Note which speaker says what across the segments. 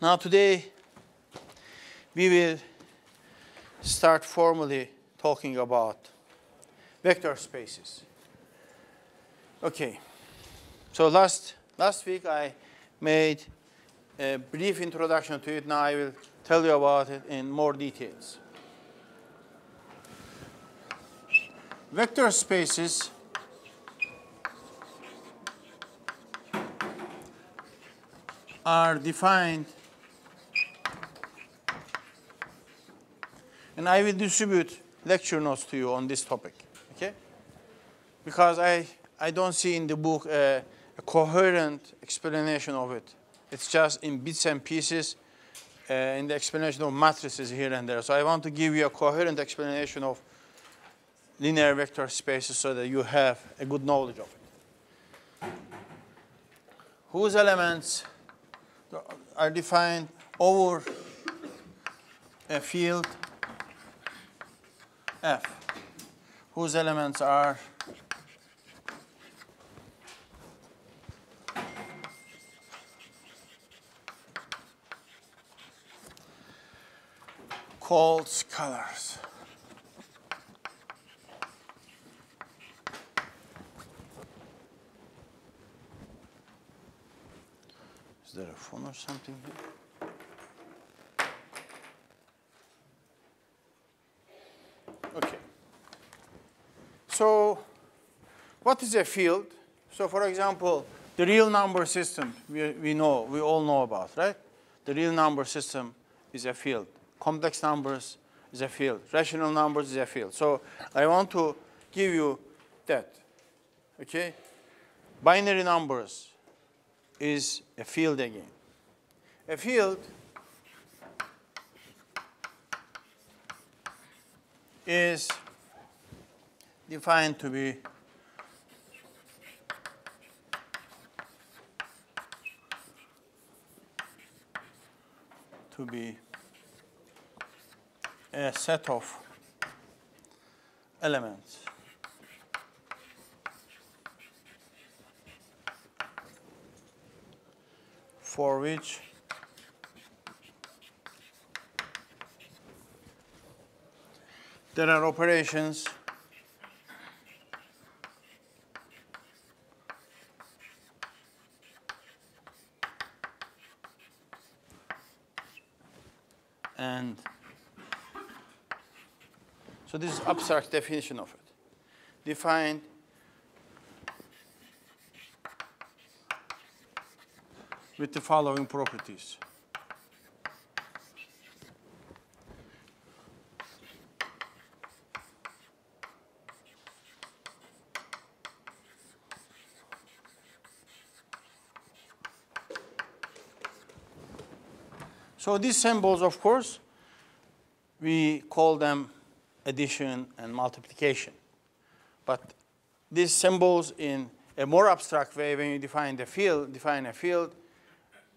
Speaker 1: Now today, we will start formally talking about vector spaces. Okay, so last, last week I made a brief introduction to it. Now I will tell you about it in more details. Vector spaces are defined and I will distribute lecture notes to you on this topic, okay? Because I, I don't see in the book a, a coherent explanation of it. It's just in bits and pieces uh, in the explanation of matrices here and there. So I want to give you a coherent explanation of linear vector spaces so that you have a good knowledge of it. Whose elements are defined over a field F, whose elements are called scalars. Is there a phone or something here? Okay. So what is a field? So for example, the real number system we, we know, we all know about, right? The real number system is a field. Complex numbers is a field. Rational numbers is a field. So I want to give you that, okay? Binary numbers is a field again. A field is defined to be to be a set of elements. For which there are operations and so this is abstract definition of it. Defined with the following properties. So these symbols, of course, we call them addition and multiplication. But these symbols in a more abstract way, when you define the field, define a field,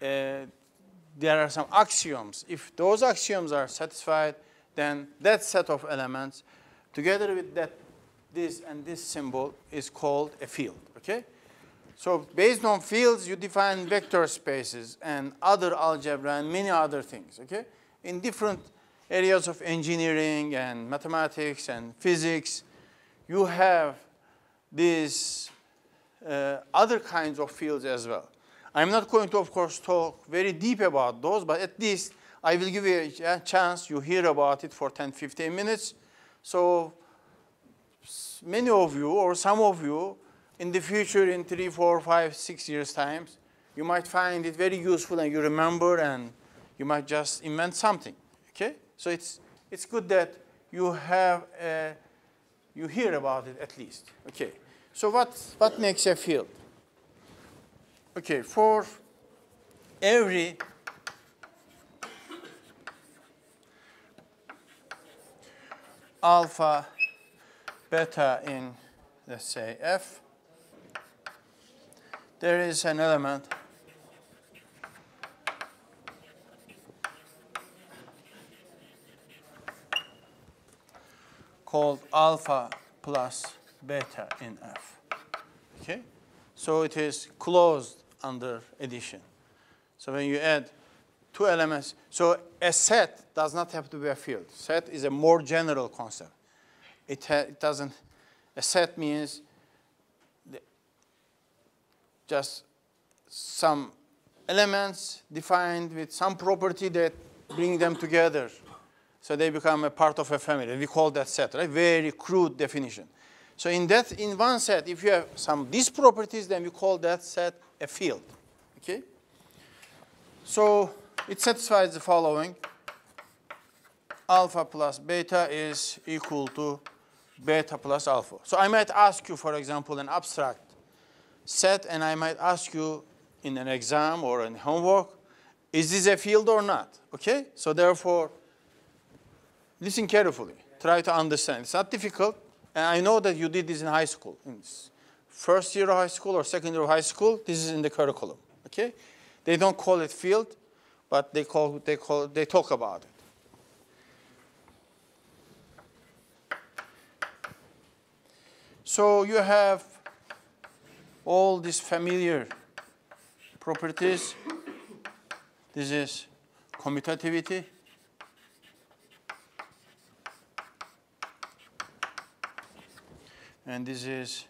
Speaker 1: uh, there are some axioms. If those axioms are satisfied, then that set of elements, together with that, this and this symbol, is called a field. Okay? So based on fields, you define vector spaces and other algebra and many other things. Okay? In different areas of engineering and mathematics and physics, you have these uh, other kinds of fields as well. I'm not going to, of course, talk very deep about those, but at least I will give you a chance you hear about it for 10, 15 minutes. So many of you or some of you in the future in three, four, five, six years times, you might find it very useful and you remember and you might just invent something, okay? So it's, it's good that you have, a, you hear about it at least, okay? So what, what makes a field? Okay, for every alpha, beta in, let's say, F, there is an element called alpha plus beta in F. Okay? So it is closed under addition. So when you add two elements. So a set does not have to be a field. Set is a more general concept. It, it doesn't, a set means just some elements defined with some property that bring them together. So they become a part of a family. We call that set, right? Very crude definition. So in that, in one set, if you have some these properties, then we call that set a field. Okay? So it satisfies the following. Alpha plus beta is equal to beta plus alpha. So I might ask you, for example, an abstract set, and I might ask you in an exam or in homework, is this a field or not? Okay? So therefore, listen carefully. Try to understand. It's not difficult. And I know that you did this in high school. In first year of high school or second year of high school, this is in the curriculum. Okay? They don't call it field, but they, call, they, call, they talk about it. So you have all these familiar properties. This is commutativity. And this is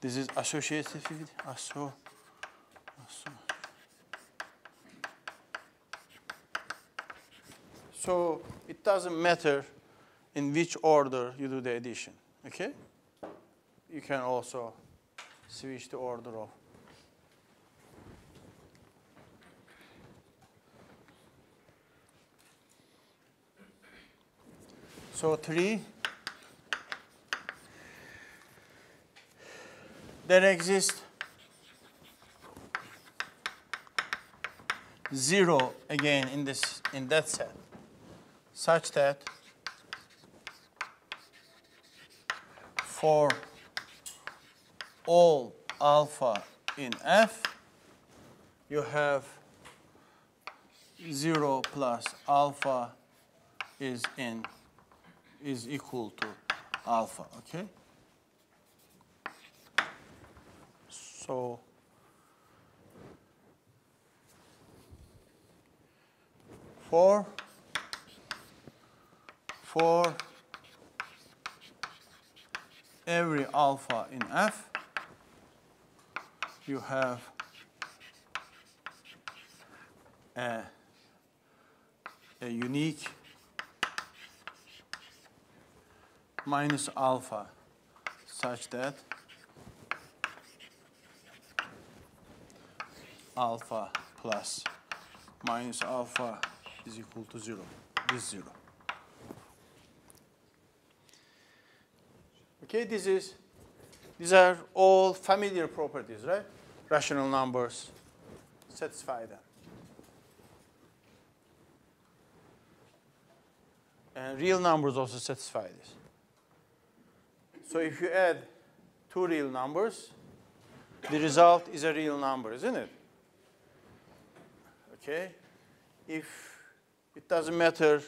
Speaker 1: this is associativity. Asso, asso. So it doesn't matter in which order you do the addition. Okay? You can also switch the order of So 3 there exists 0 again in this in that set such that for all alpha in F, you have 0 plus alpha is in is equal to alpha, okay? So for for every alpha in F, you have a, a unique minus alpha such that alpha plus minus alpha is equal to 0. This 0. Okay, this is, these are all familiar properties, right? Rational numbers, satisfy them. And real numbers also satisfy this. So if you add two real numbers, the result is a real number, isn't it? Okay? If it doesn't matter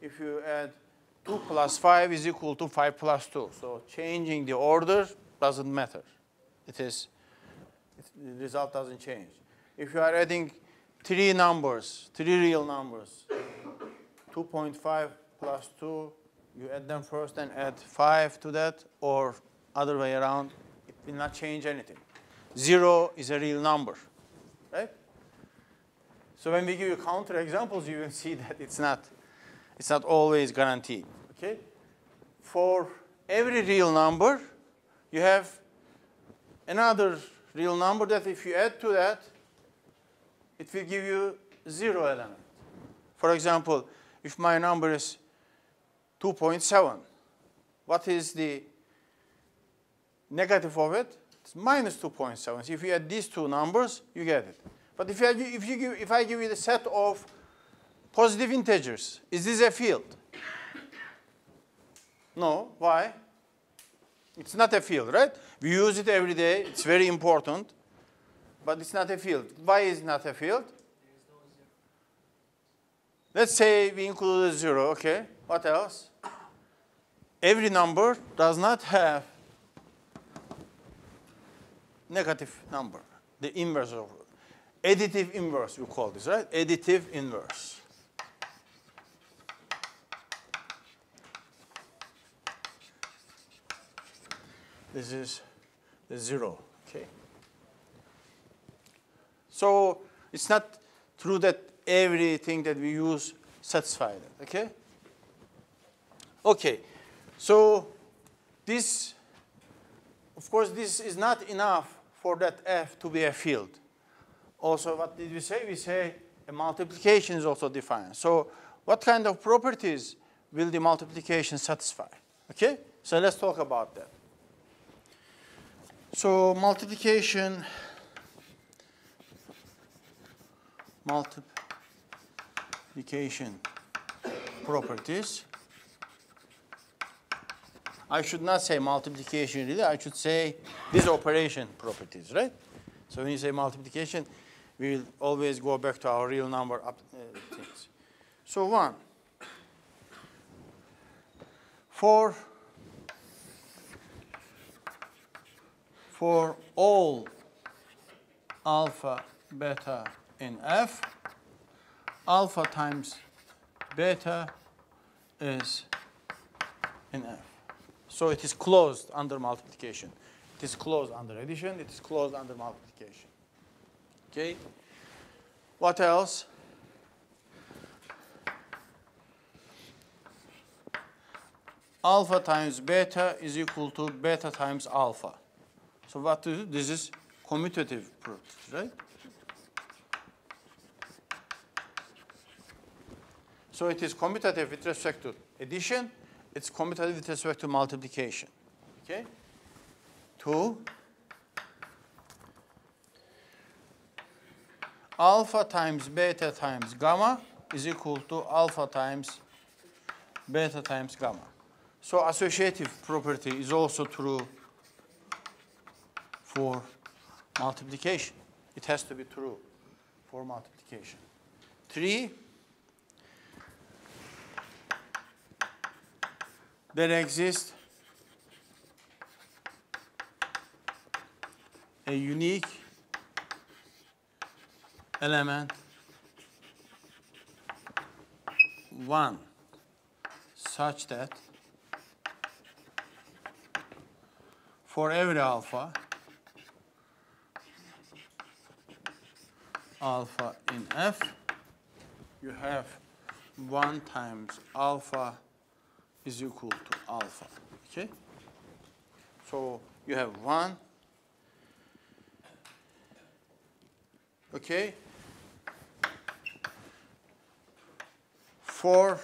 Speaker 1: if you add 2 plus 5 is equal to 5 plus 2. So changing the order doesn't matter. It is, the result doesn't change. If you are adding three numbers, three real numbers, 2.5 plus 2 you add them first and add 5 to that, or other way around, it will not change anything. 0 is a real number, right? So when we give you counter examples, you will see that it's not, it's not always guaranteed, okay? For every real number, you have another real number that if you add to that, it will give you zero element. For example, if my number is 2.7. What is the negative of it? It's minus 2.7. So if you add these two numbers, you get it. But if, I, if, you give, if I give you the set of positive integers, is this a field? No. Why? It's not a field, right? We use it every day. It's very important. But it's not a field. Why is not a field? Let's say we include a zero, okay? What else? Every number does not have negative number, the inverse of additive inverse, we call this, right? Additive inverse. This is the zero, okay? So it's not true that everything that we use satisfies that, okay? Okay, so this, of course, this is not enough for that f to be a field. Also, what did we say? We say a multiplication is also defined. So what kind of properties will the multiplication satisfy? Okay, so let's talk about that. So multiplication, multiplication properties. I should not say multiplication really, I should say this operation properties, right? So when you say multiplication, we will always go back to our real number up, uh, things. So one, for for all alpha, beta in F, alpha times beta is in F. So it is closed under multiplication. It is closed under addition. It is closed under multiplication. Okay? What else? Alpha times beta is equal to beta times alpha. So what? This is commutative proof, right? So it is commutative with respect to addition. It's commutative with respect to multiplication. Okay? Two. Alpha times beta times gamma is equal to alpha times beta times gamma. So associative property is also true for multiplication. It has to be true for multiplication. Three, there exists a unique element one such that for every alpha alpha in F, you have 1 times alpha is equal to alpha. Okay? So you have 1. Okay? For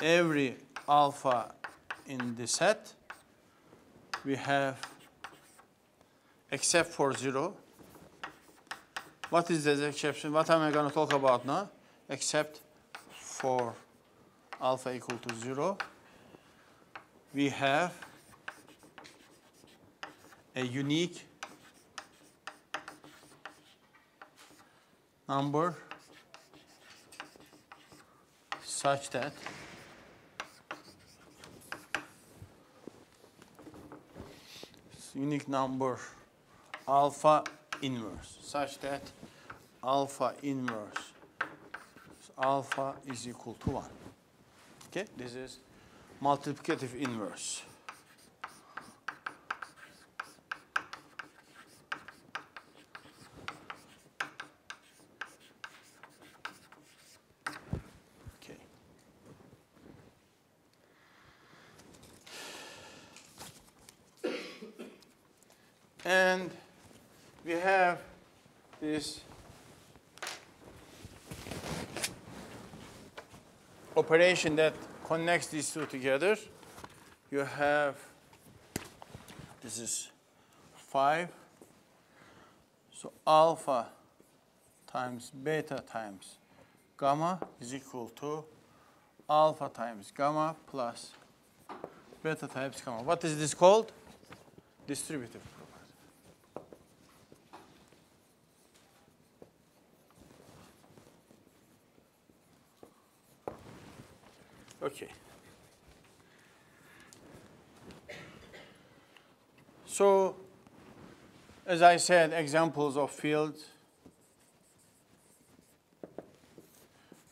Speaker 1: every alpha in the set, we have, except for 0, what is the exception? What am I going to talk about now? Except for alpha equal to 0, we have a unique number such that unique number alpha inverse such that alpha inverse alpha is equal to 1. Okay, this is multiplicative inverse. Okay. And we have this operation that connects these two together. You have, this is 5. So alpha times beta times gamma is equal to alpha times gamma plus beta times gamma. What is this called? Distributive property. Okay. So as I said, examples of fields,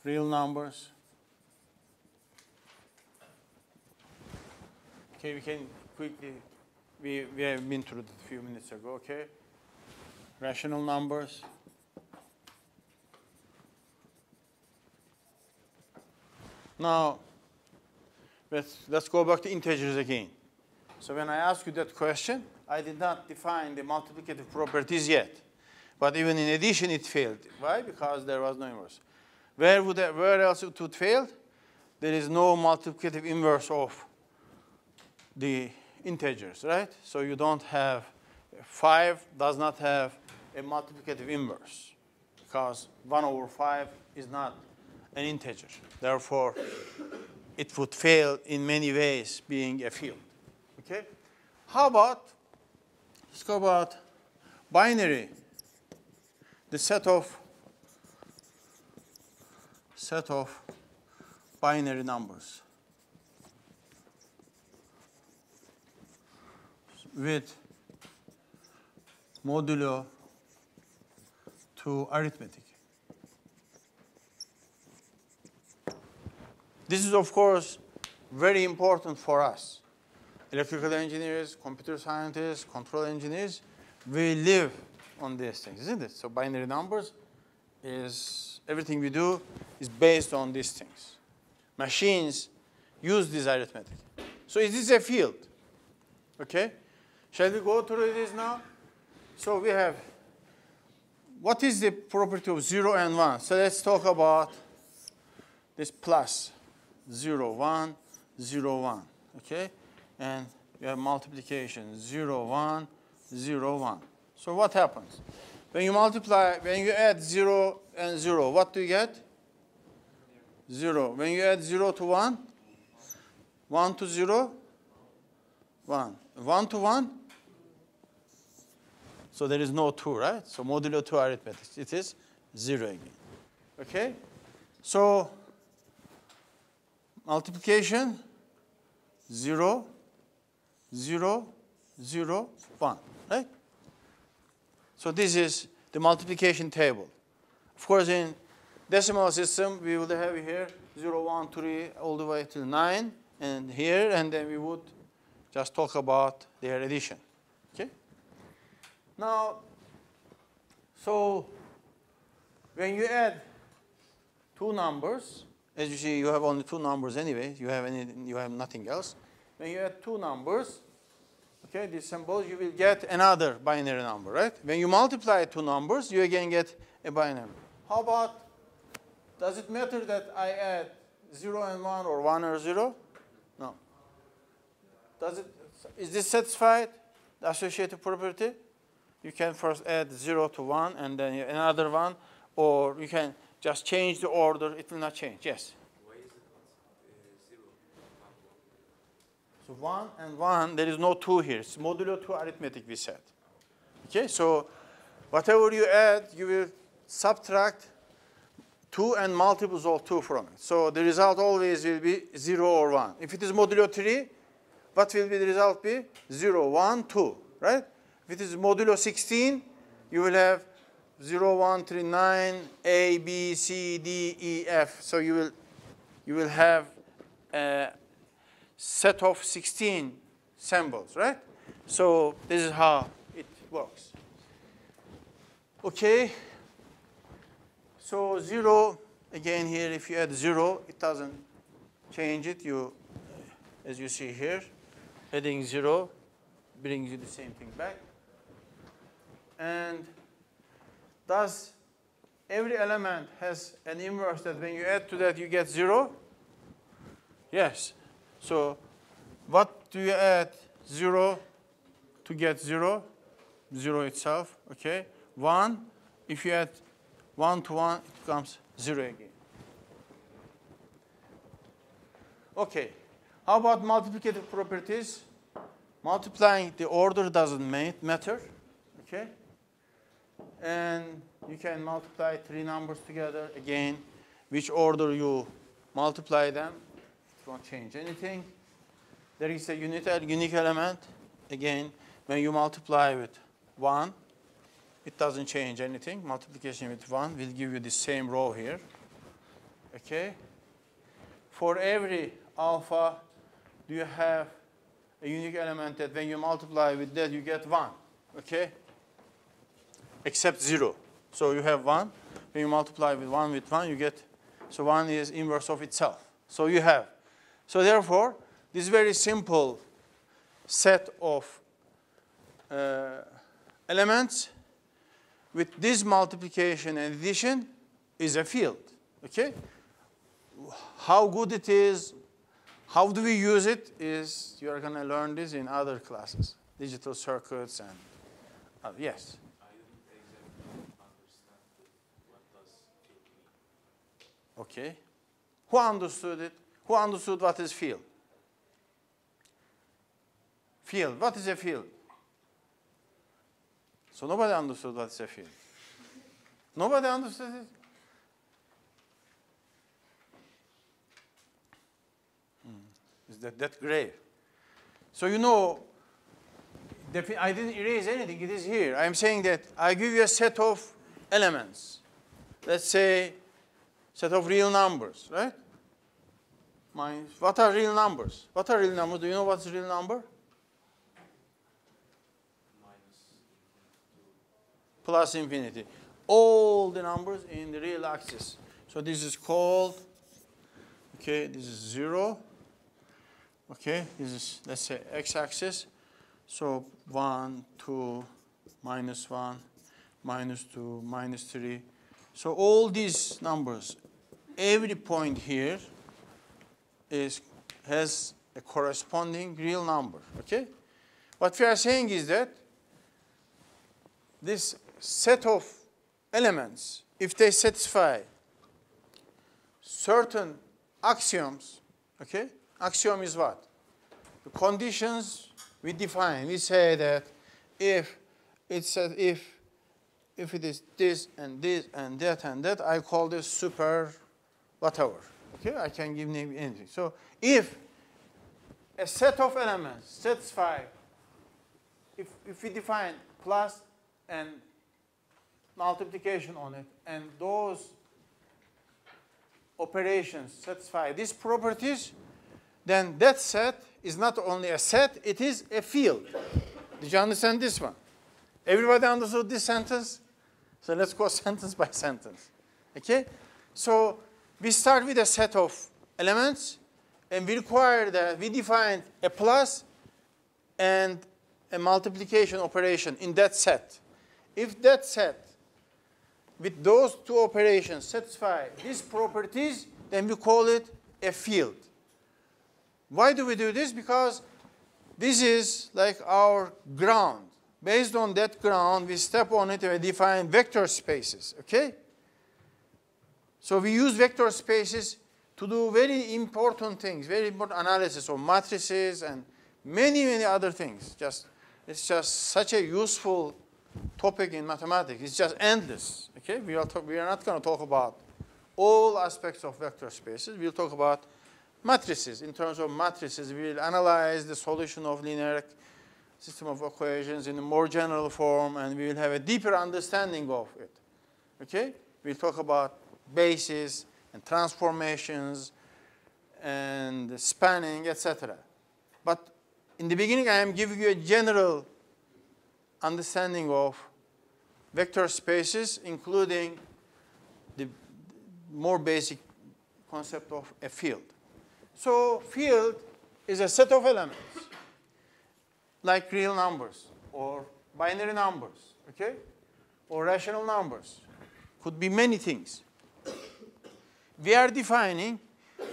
Speaker 1: real numbers. Okay, we can quickly, we, we have been through it a few minutes ago, okay? Rational numbers. Now, let's, let's go back to integers again. So when I ask you that question, I did not define the multiplicative properties yet. But even in addition, it failed. Why? Because there was no inverse. Where, would that, where else it would fail? There is no multiplicative inverse of the integers, right? So you don't have, 5 does not have a multiplicative inverse because 1 over 5 is not an integer. Therefore, it would fail in many ways being a field. Okay? How about, let's go about binary, the set of set of binary numbers with modulo 2 arithmetic. This is, of course, very important for us. Electrical engineers, computer scientists, control engineers, we live on these things, isn't it? So binary numbers is, everything we do is based on these things. Machines use this arithmetic. So is this a field? Okay? Shall we go through this now? So we have, what is the property of 0 and 1? So let's talk about this plus 0, 1, 0, 1, okay? And we have multiplication, 0, 1, 0, 1. So what happens? When you multiply, when you add 0 and 0, what do you get? 0. When you add 0 to 1, 1 to 0, 1. 1 to 1, so there is no 2, right? So modulo 2 arithmetic, it is 0 again. Okay? So multiplication 0, 0, 0, 1, right? So this is the multiplication table. Of course, in decimal system, we would have here 0, 1, 3, all the way to 9, and here, and then we would just talk about their addition. Okay? Now, so when you add two numbers, as you see, you have only two numbers anyway. You have any, you have nothing else. When you add two numbers, okay, these symbols, you will get another binary number, right? When you multiply two numbers, you again get a binary. How about, does it matter that I add 0 and 1 or 1 or 0? No. Does it, is this satisfied, the associative property? You can first add 0 to 1 and then another one, or you can just change the order, it will not change. Yes?
Speaker 2: Why is it uh, zero?
Speaker 1: So 1 and 1, there is no 2 here. It's modulo 2 arithmetic, we said. Okay, so whatever you add, you will subtract 2 and multiples of 2 from it. So the result always will be 0 or 1. If it is modulo 3, what will be the result be? 0, 1, 2, right? If it is modulo 16, you will have 0, 1, 3, 9, A, B, C, D, E, F. So you will, you will have a set of 16 symbols, right? So this is how it works. Okay. So 0, again here, if you add 0, it doesn't change it. You, as you see here, adding 0 brings you the same thing back. And does every element has an inverse that when you add to that you get 0? Yes. So what do you add 0 to get 0? 0 itself, okay? 1, if you add 1 to 1, it becomes 0 again. Okay, how about multiplicative properties? Multiplying the order doesn't ma- matter, okay? And you can multiply three numbers together again. Which order you multiply them, it won't change anything. There is a unique element. Again, when you multiply with 1, It doesn't change anything. Multiplication with 1 will give you the same row here. Okay? For every alpha, do you have a unique element that when you multiply with that, you get 1. Okay? Except 0. So you have 1. When you multiply with 1 with 1, you get, so 1 is inverse of itself. So you have. So therefore, this very simple set of uh, elements with this multiplication and addition is a field. Okay? How good it is, how do we use it is you are going to learn this in other classes, digital circuits and uh, yes. Okay. Who understood it? Who understood what is field? Field. What is a field? So nobody understood what is a field. Nobody understood it? Hmm. Is that that grave? So you know, I didn't erase anything. It is here. I am saying that I give you a set of elements. Let's say set of real numbers, right? What are real numbers? What are real numbers? Do you know what's real number? Plus infinity. All the numbers in the real axis. So this is called, okay, this is zero. Okay, this is, let's say, x-axis. So 1, 2, minus 1, minus 2, minus 3. So all these numbers, every point here is, has a corresponding real number. Okay? What we are saying is that this set of elements, if they satisfy certain axioms, okay? Axiom is what? The conditions we define. We say that if it's a, if if it is this and this and that and that, I call this super whatever. Okay, I can give name anything. So if a set of elements satisfy, if, if we define plus and multiplication on it, and those operations satisfy these properties, then that set is not only a set, it is a field. Did you understand this one? Everybody understood this sentence? So let's go sentence by sentence. Okay? So we start with a set of elements, and we require that we define a plus and a multiplication operation in that set. If that set with those two operations satisfy these properties, then we call it a field. Why do we do this? Because this is like our ground. Based on that ground, we step on it and define vector spaces, okay? So we use vector spaces to do very important things, very important analysis of matrices and many, many other things. Just, it's just such a useful topic in mathematics. It's just endless, okay? We are, we are not going to talk about all aspects of vector spaces. We'll talk about matrices. In terms of matrices, we will analyze the solution of linear system of equations in a more general form, and we will have a deeper understanding of it. Okay? We'll talk about bases and transformations and spanning, etc. But in the beginning, I am giving you a general understanding of vector spaces, including the more basic concept of a field. So field is a set of elements, like real numbers or binary numbers, okay? Or rational numbers. Could be many things. We are defining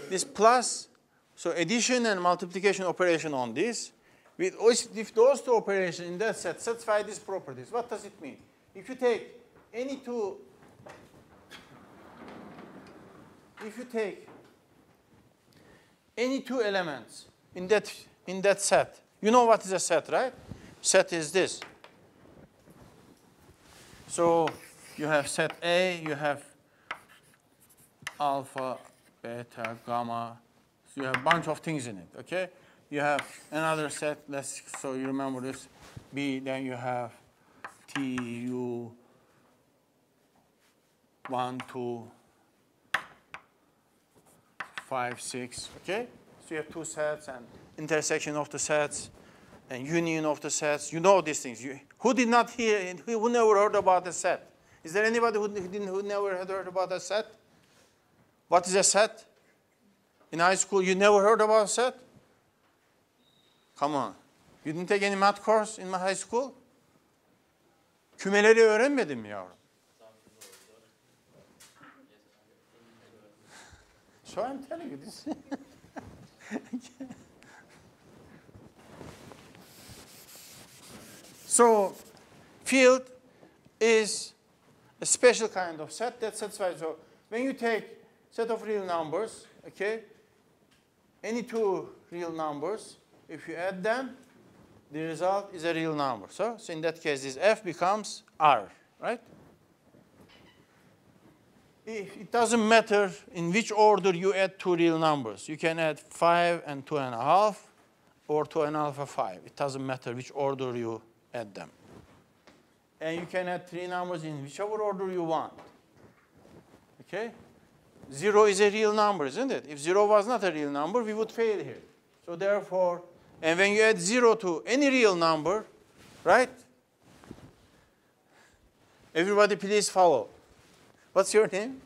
Speaker 1: this plus, so addition and multiplication operation on this. With, if those two operations in that set satisfy these properties, what does it mean? If you take any two, if you take any two elements in that, in that set, you know what is a set, right? Set is this. So you have set A, you have alpha, beta, gamma. So you have a bunch of things in it, okay? You have another set, let's, so you remember this, B, then you have T, U, one, two, five, six, okay? So you have two sets and intersection of the sets and union of the sets. You know these things. You, who did not hear, who never heard about a set? Is there anybody who, didn't, who never had heard about a set? What is a set? In high school, you never heard about a set? Come on. You didn't take any math course in my high school? Kümeleri öğrenmedin mi yavrum? So I'm telling you this. so, field is a special kind of set that satisfies. So, when you take set of real numbers, okay, any two real numbers, if you add them, the result is a real number. So, so in that case, this f becomes r, right? It doesn't matter in which order you add two real numbers. You can add 5 and 2 and a or 2 and a and 5. It doesn't matter which order you add them. And you can add three numbers in whichever order you want. Okay? Zero is a real number, isn't it? If zero was not a real number, we would fail here. So therefore, and when you add zero to any real number, right? Everybody please follow. What's your name?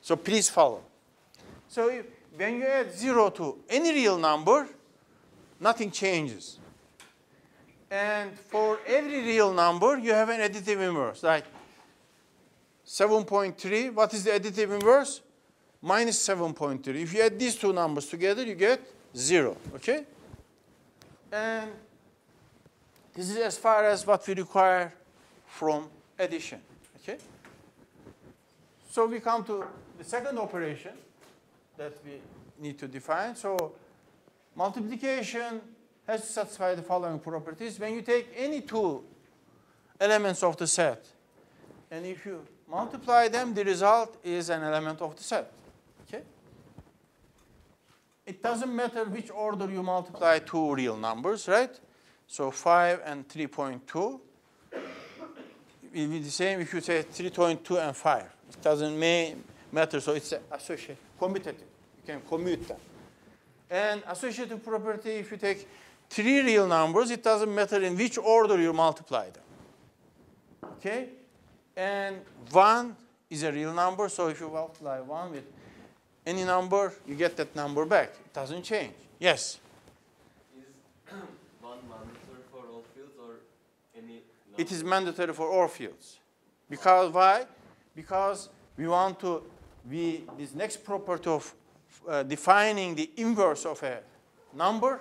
Speaker 1: So please follow. So if, when you add zero to any real number, nothing changes. And for every real number, you have an additive inverse. Like 7.3, what is the additive inverse? Minus 7.3. If you add these two numbers together, you get zero, okay? And this is as far as what we require from addition, okay? So we come to the second operation that we need to define. So multiplication has to satisfy the following properties. When you take any two elements of the set, and if you multiply them, the result is an element of the set. Okay? It doesn't matter which order you multiply two real numbers, right? So 5 and 3.2 will be the same if you say 3.2 and 5. It doesn't ma- matter, so it's associative, commutative. You can commute them. And associative property, if you take three real numbers, it doesn't matter in which order you multiply them. Okay? And 1 is a real number, so if you multiply 1 with any number, you get that number back. It doesn't change. Yes?
Speaker 3: Is one mandatory for all fields or any?
Speaker 1: It is mandatory for all fields. Because why? Because we want to, we, this next property of uh, defining the inverse of a number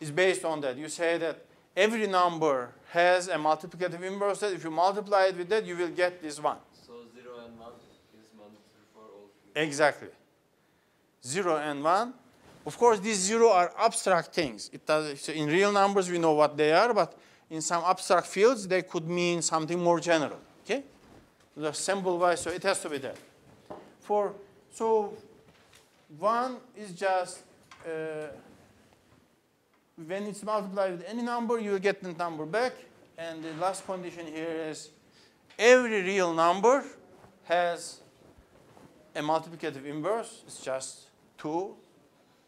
Speaker 1: is based on that. You say that every number has a multiplicative inverse that if you multiply it with that, you will get this one.
Speaker 3: So zero and one is mandatory for all fields.
Speaker 1: Exactly. Zero and one. Of course, these zero are abstract things. It does, so in real numbers, we know what they are, but in some abstract fields, they could mean something more general. Okay? The symbol wise, so it has to be there. For so one is just uh, when it's multiplied with any number, you get the number back. And the last condition here is every real number has a multiplicative inverse. It's just 2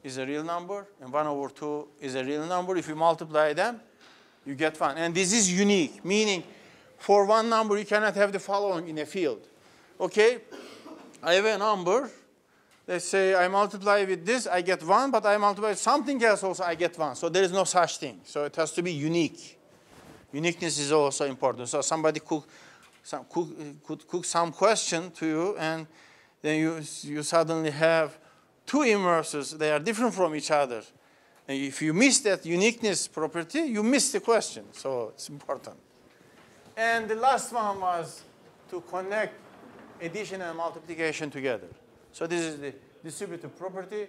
Speaker 1: is a real number, and 1 over 2 is a real number. If you multiply them, you get 1. And this is unique, meaning for one number, you cannot have the following in a field. Okay? I have a number. Let's say I multiply with this, I get 1, but I multiply with something else also, I get 1. So there is no such thing. So it has to be unique. Uniqueness is also important. So somebody could, some, cook, could cook some question to you, and then you, you suddenly have two inverses. They are different from each other. And if you miss that uniqueness property, you miss the question. So it's important. And the last one was to connect addition and multiplication together. So this is the distributive property.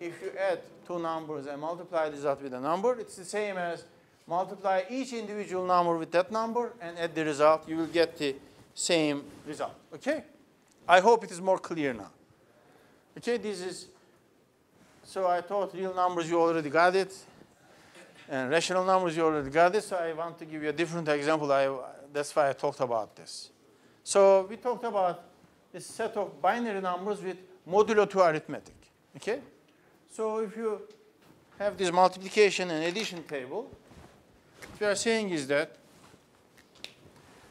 Speaker 1: If you add two numbers and multiply this out with a number, it's the same as multiply each individual number with that number and add the result. You will get the same result. Okay? I hope it is more clear now. Okay, this is, so I thought real numbers you already got it. And rational numbers you already got it. So I want to give you a different example. I, that's why I talked about this. So we talked about this set of binary numbers with modulo 2 arithmetic. Okay? So if you have this multiplication and addition table, what we are saying is that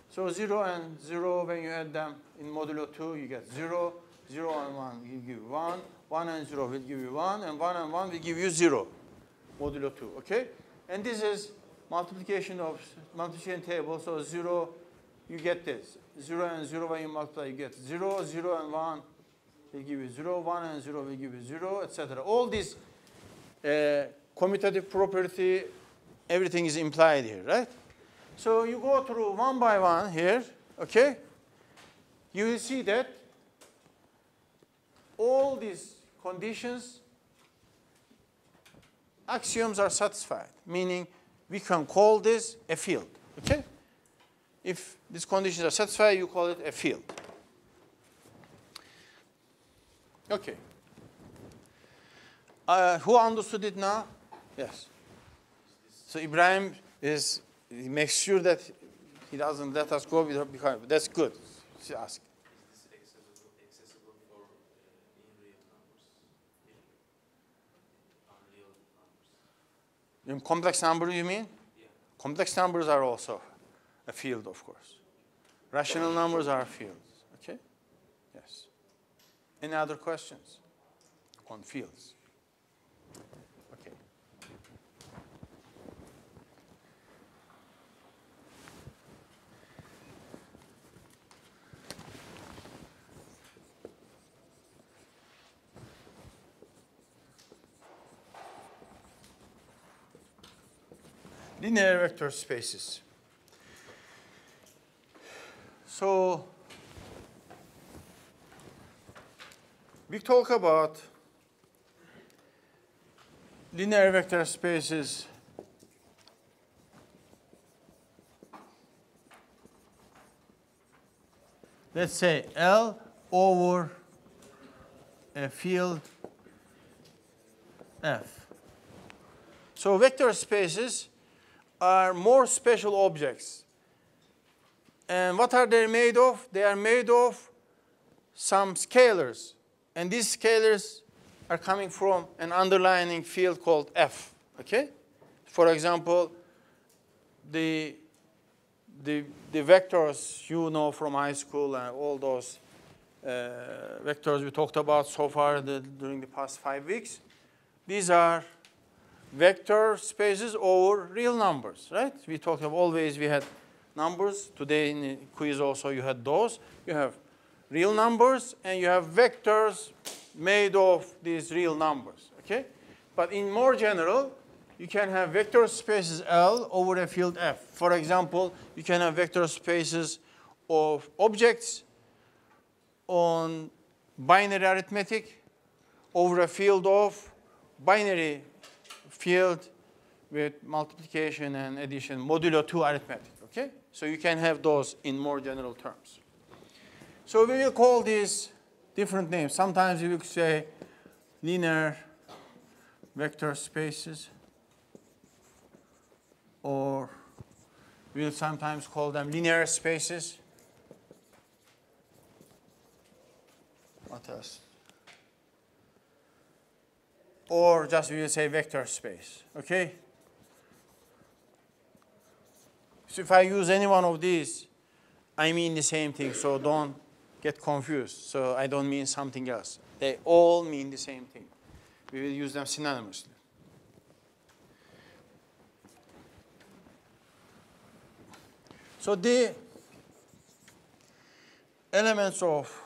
Speaker 1: so 0 and 0, when you add them in modulo 2, you get 0. 0 and 1 will give you 1. 1 and 0 will give you 1. And 1 and 1 will give you 0, modulo 2. Okay? And this is multiplication of multiplication table. So 0, you get this. 0 and 0, when you multiply, you get 0. 0 and 1 will give you 0. 1 and 0 will give you 0, etc. All these uh, commutative property, everything is implied here, right? So you go through one by one here, okay? You will see that all these conditions, axioms are satisfied, meaning we can call this a field, okay? If these conditions are satisfied, you call it a field. Okay. Uh, who understood it now? Yes. So Ibrahim is he makes sure that he doesn't let us go behind. That's good. She asked.
Speaker 2: Is this accessible, accessible for in real numbers? In unreal numbers?
Speaker 1: In complex number, you mean?
Speaker 2: Yeah.
Speaker 1: Complex numbers are also a field, of course. Rational numbers are fields. Okay? Yes. Any other questions on fields? Okay. Linear vector spaces. So we talk about linear vector spaces let's say L over a field F. So vector spaces are more special objects. And what are they made of? They are made of some scalars. And these scalars are coming from an underlying field called F. Okay? For example, the, the, the vectors you know from high school and all those uh, vectors we talked about so far the, during the past five weeks, these are vector spaces over real numbers, right? We talked of always we had numbers. Today in the quiz also you had those. You have real numbers and you have vectors made of these real numbers, okay? But in more general, you can have vector spaces L over a field F. For example, you can have vector spaces of objects on binary arithmetic over a field of binary field with multiplication and addition, modulo 2 arithmetic, okay? So you can have those in more general terms. So we will call these different names. Sometimes we will say linear vector spaces, or we'll sometimes call them linear spaces. What else? Or just we will say vector space, okay? So if I use any one of these, I mean the same thing, so don't get confused. So I don't mean something else. They all mean the same thing. We will use them synonymously. So the elements of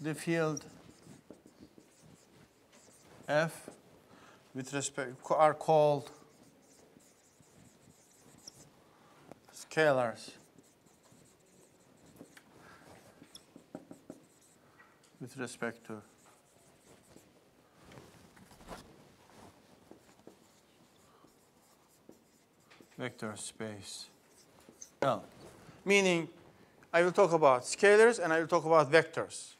Speaker 1: the field F with respect are called scalars with respect to vector space L. Meaning, I will talk about scalars and I will talk about vectors.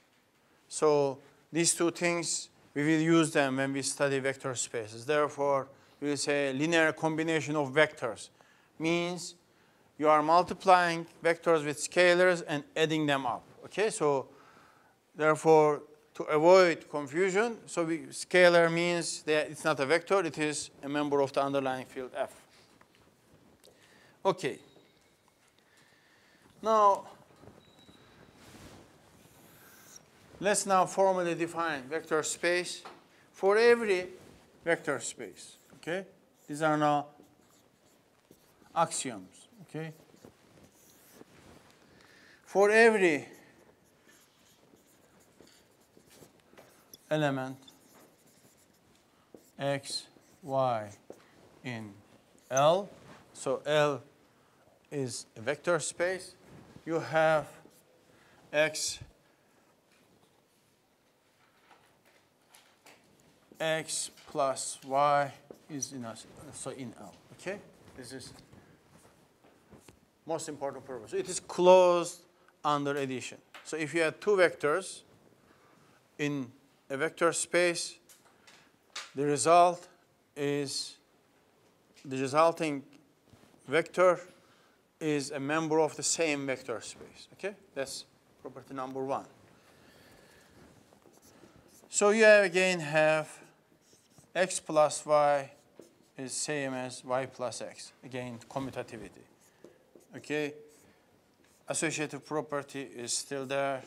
Speaker 1: So these two things we will use them when we study vector spaces. Therefore, we will say linear combination of vectors means you are multiplying vectors with scalars and adding them up. Okay, so therefore, to avoid confusion, so we, scalar means that it's not a vector, it is a member of the underlying field F. Okay. Now, let's now formally define vector space for every vector space. Okay? These are now axioms. Okay? For every element x, y in L, so L is a vector space, you have x x plus y is in us, so in L. Okay, this is most important purpose. It is closed under addition. So if you have two vectors in a vector space, the result is the resulting vector is a member of the same vector space. Okay, that's property number one. So you have again have x plus y is same as y plus x. Again, commutativity. Okay, associative property is still there.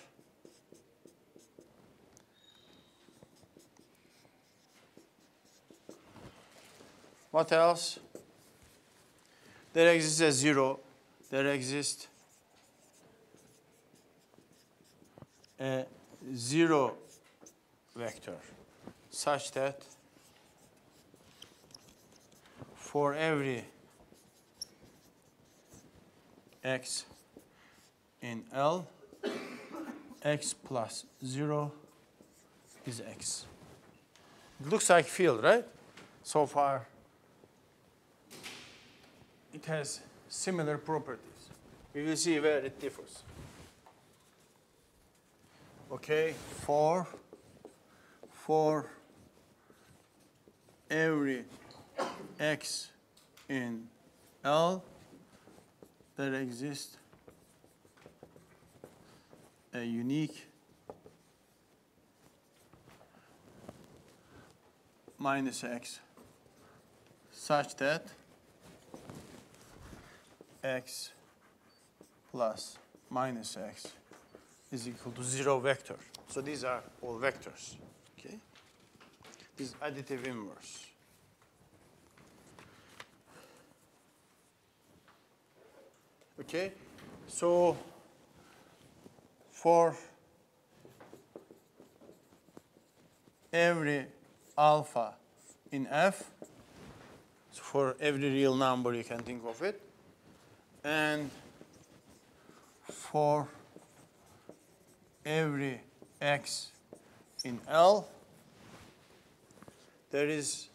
Speaker 1: What else? There exists a zero. There exists a zero vector such that for every x in L, x plus 0 is x. It looks like field, right? So far, it has similar properties. We will see where it differs. Okay, for, for every x in L, there exists a unique minus x such that x plus minus x is equal to zero vector. So these are all vectors. Okay? This is additive inverse. Okay? So for every alpha in F, so for every real number you can think of it, and for every x in L, there is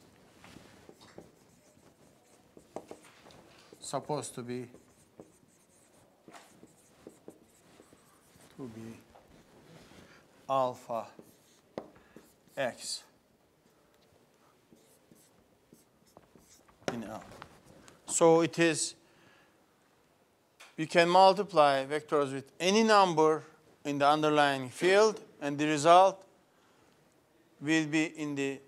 Speaker 1: supposed to be be alpha x in L. So it is, you can multiply vectors with any number in the underlying field, and the result will be in the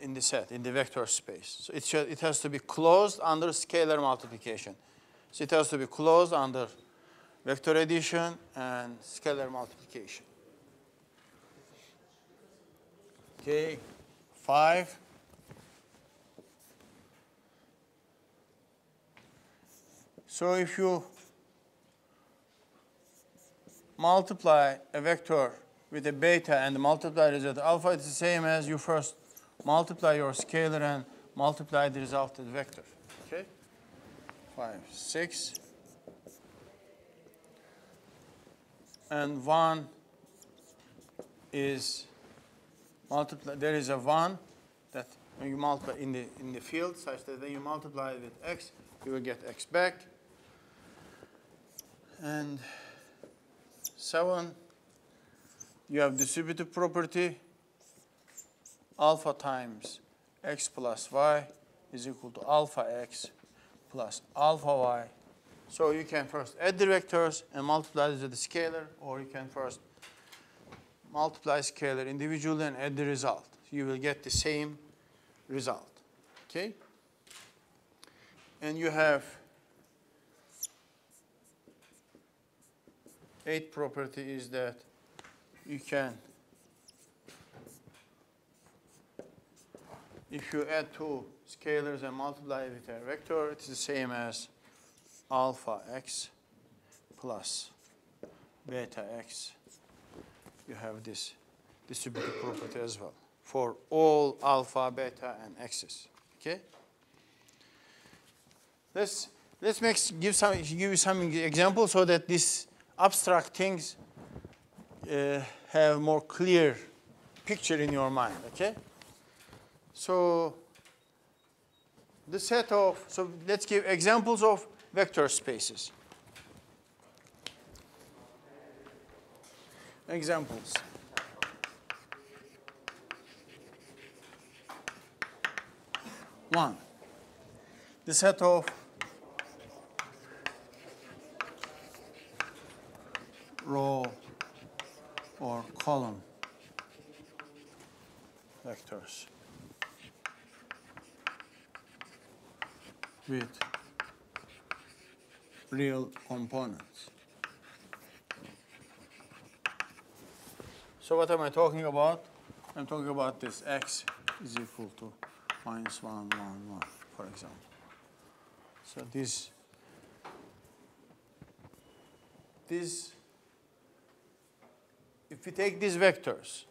Speaker 1: in the set, in the vector space. So it, should, it has to be closed under scalar multiplication. So it has to be closed under vector addition and scalar multiplication. Okay, five. So if you multiply a vector with a beta and multiply the result alpha, it's the same as you first multiply your scalar and multiply the resultant vector. Okay? Five, six. And one is multiply there is a one that when you multiply in the in the field such that when you multiply it with x, you will get x back. And seven, you have distributive property alpha times x plus y is equal to alpha x plus alpha y. So you can first add the vectors and multiply with the scalar, or you can first multiply scalar individually and add the result. You will get the same result. Okay? And you have eighth property is that you can if you add two scalars and multiply with a vector, it's the same as alpha x plus beta x. You have this distributive property as well for all alpha, beta, and x's. Okay? Let's let's make give some give you some examples so that these abstract things uh, have more clear picture in your mind. Okay? So the set of so let's give examples of vector spaces. Examples. One, the set of row or column vectors with real components. So what am I talking about? I'm talking about this x is equal to minus 1, 1, 1, for example. So this, this, if we take these vectors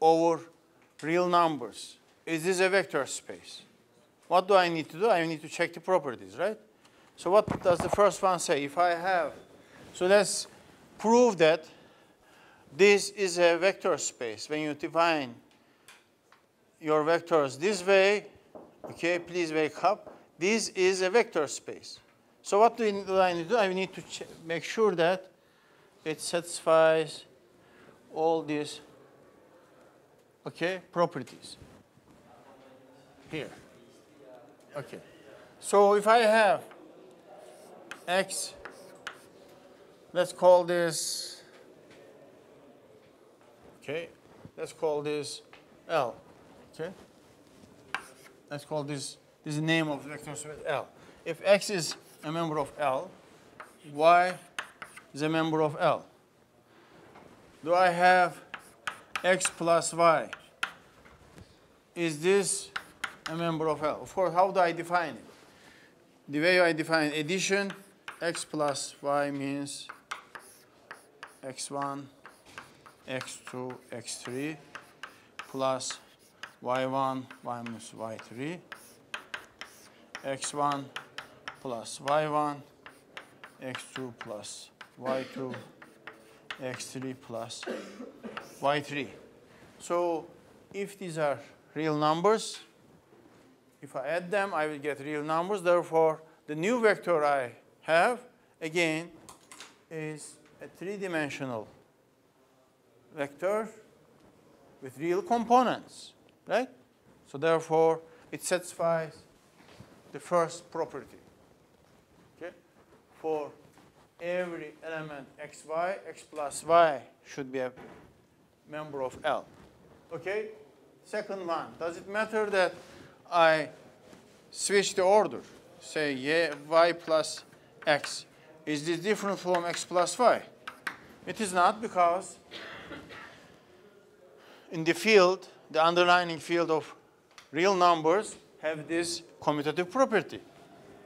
Speaker 1: over real numbers, is this a vector space? What do I need to do? I need to check the properties, right? So what does the first one say? If I have, so let's prove that this is a vector space. When you define your vectors this way, okay, please wake up. This is a vector space. So what do I need to do? I need to make sure that it satisfies all these, okay, properties here. Okay. So if I have x, let's call this, okay, let's call this L, okay? Let's call this, this is the name of the vector space L. If x is a member of L, y is a member of L. Do I have x plus y? Is this a member of L. Of course, how do I define it? The way I define addition, x plus y means x1, x2, x3 plus y1 y minus y3, x1 plus y1, x2 plus y2, x3 plus y3. So if these are real numbers, if I add them, I will get real numbers. Therefore, the new vector I have, again, is a three-dimensional vector with real components, right? So therefore, it satisfies the first property. Okay? For every element xy, x plus y should be a member of L. Okay? Second one, does it matter that I switch the order, say y plus x, is this different from x plus y? It is not because in the field, the underlying field of real numbers have this commutative property.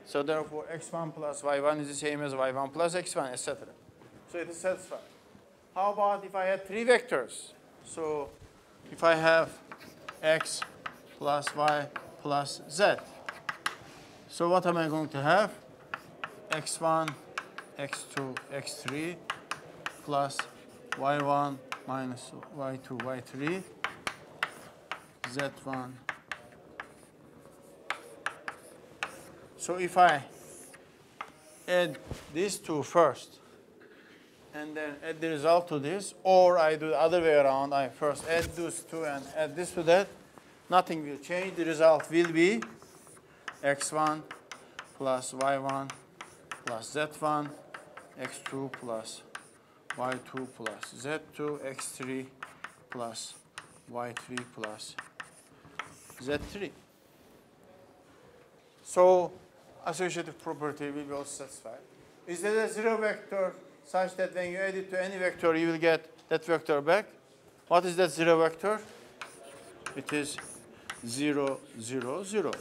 Speaker 1: So therefore, x1 plus y1 is the same as y1 plus x1, etc. So it is satisfied. How about if I had three vectors? So if I have x plus y plus z. So what am I going to have? X1, x2, x3 plus y1 minus y2, y3, z1. So if I add these two first, and then add the result to this, or I do the other way around, I first add those two and add this to that, nothing will change. The result will be x1 plus y1 plus z1, x2 plus y2 plus z2, x3 plus y3 plus z3. So associative property we will be also satisfied. Is there a zero vector such that when you add it to any vector, you will get that vector back? What is that zero vector? It is 0, 0, 0.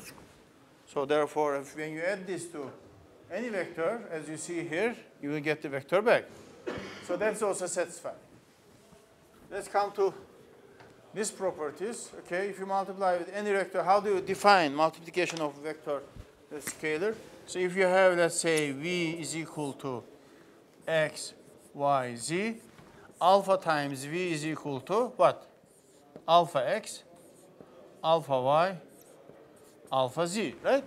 Speaker 1: So therefore, if when you add this to any vector, as you see here, you will get the vector back. So that's also satisfied. Let's come to these properties. Okay, if you multiply with any vector, how do you define multiplication of vector, the scalar? So if you have, let's say, v is equal to x, y, z, alpha times v is equal to what? Alpha x, alpha y, alpha z, right?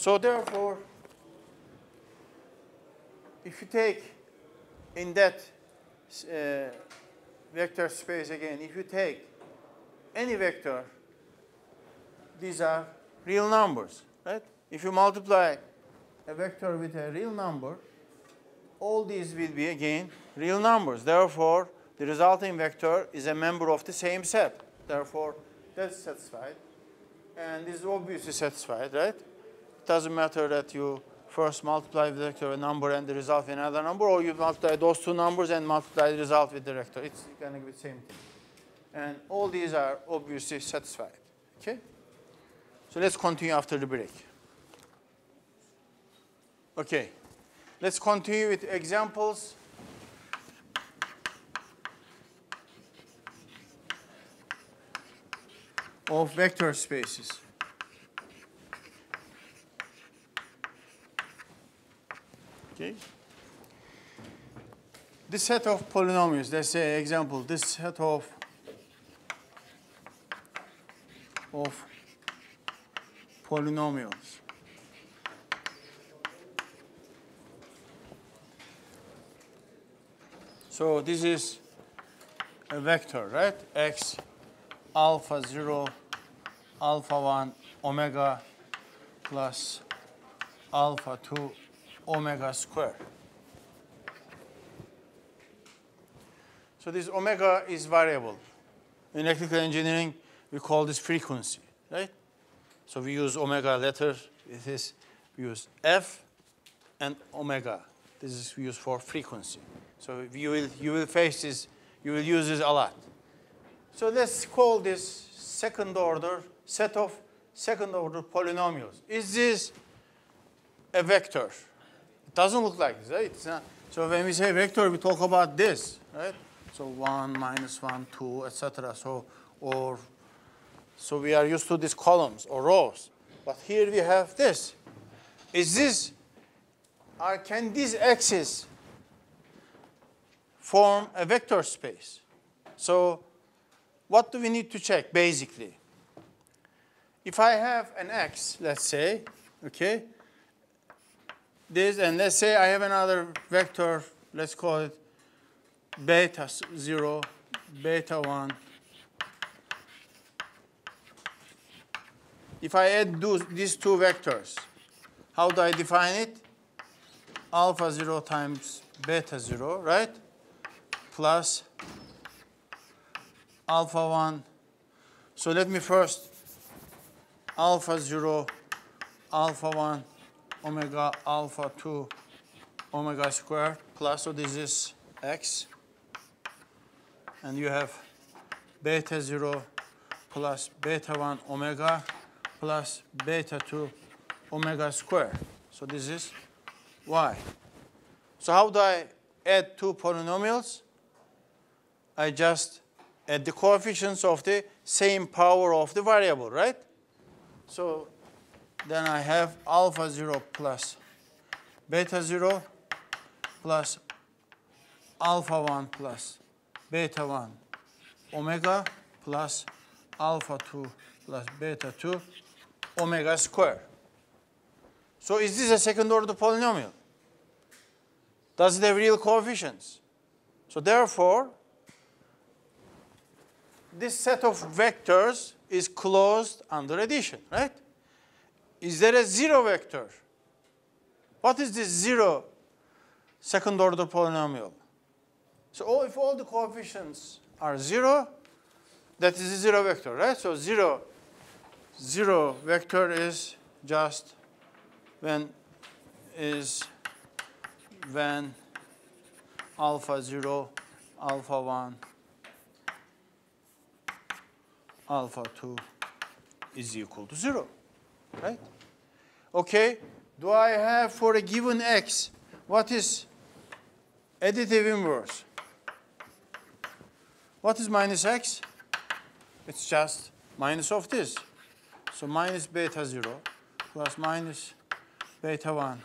Speaker 1: So therefore, if you take in that uh, vector space again, if you take any vector, these are real numbers, right? If you multiply a vector with a real number, all these will be again real numbers. Therefore, the resulting vector is a member of the same set. Therefore, that's satisfied. And this is obviously satisfied, right? It doesn't matter that you first multiply the vector a number and the result with another number, or you multiply those two numbers and multiply the result with the vector. It's to be the same thing. And all these are obviously satisfied. Okay? So let's continue after the break. Okay. Let's continue with examples. of vector spaces. Okay. This set of polynomials, let's say example, this set of of polynomials. So this is a vector, right? X alpha 0, alpha 1, omega plus alpha 2, omega square. So this omega is variable. In electrical engineering, we call this frequency, right? So we use omega letter. It is we use F and omega. This is used for frequency. So you will you will face this. You will use this a lot. So let's call this second order set of second order polynomials. Is this a vector? It doesn't look like this, right? Not. So when we say vector, we talk about this, right? So 1, minus 1, 2, etc. So, or, so we are used to these columns or rows. But here we have this. Is this, or can these axes form a vector space? So what do we need to check, basically? If I have an x, let's say, okay, this, and let's say I have another vector, let's call it beta 0, beta 1. If I add those, these two vectors, how do I define it? Alpha 0 times beta 0, right? Plus alpha 1. So let me first alpha 0, alpha 1, omega alpha 2, omega squared plus, so this is x. And you have beta 0 plus beta 1 omega plus beta 2 omega squared. So this is y. So how do I add two polynomials? I just add the coefficients of the same power of the variable, right? So then I have alpha 0 plus beta 0 plus alpha 1 plus beta 1 omega plus alpha 2 plus beta 2 omega square. So is this a second order polynomial? Does it have real coefficients? So therefore, this set of vectors is closed under addition, right? Is there a zero vector? What is this zero second order polynomial? So if all the coefficients are zero, that is a zero vector, right? So zero, zero vector is just when is when alpha 0, alpha 1, alpha 2 is equal to 0, right? Okay, do I have for a given x, what is additive inverse? What is minus x? It's just minus of this. So minus beta 0 plus minus beta 1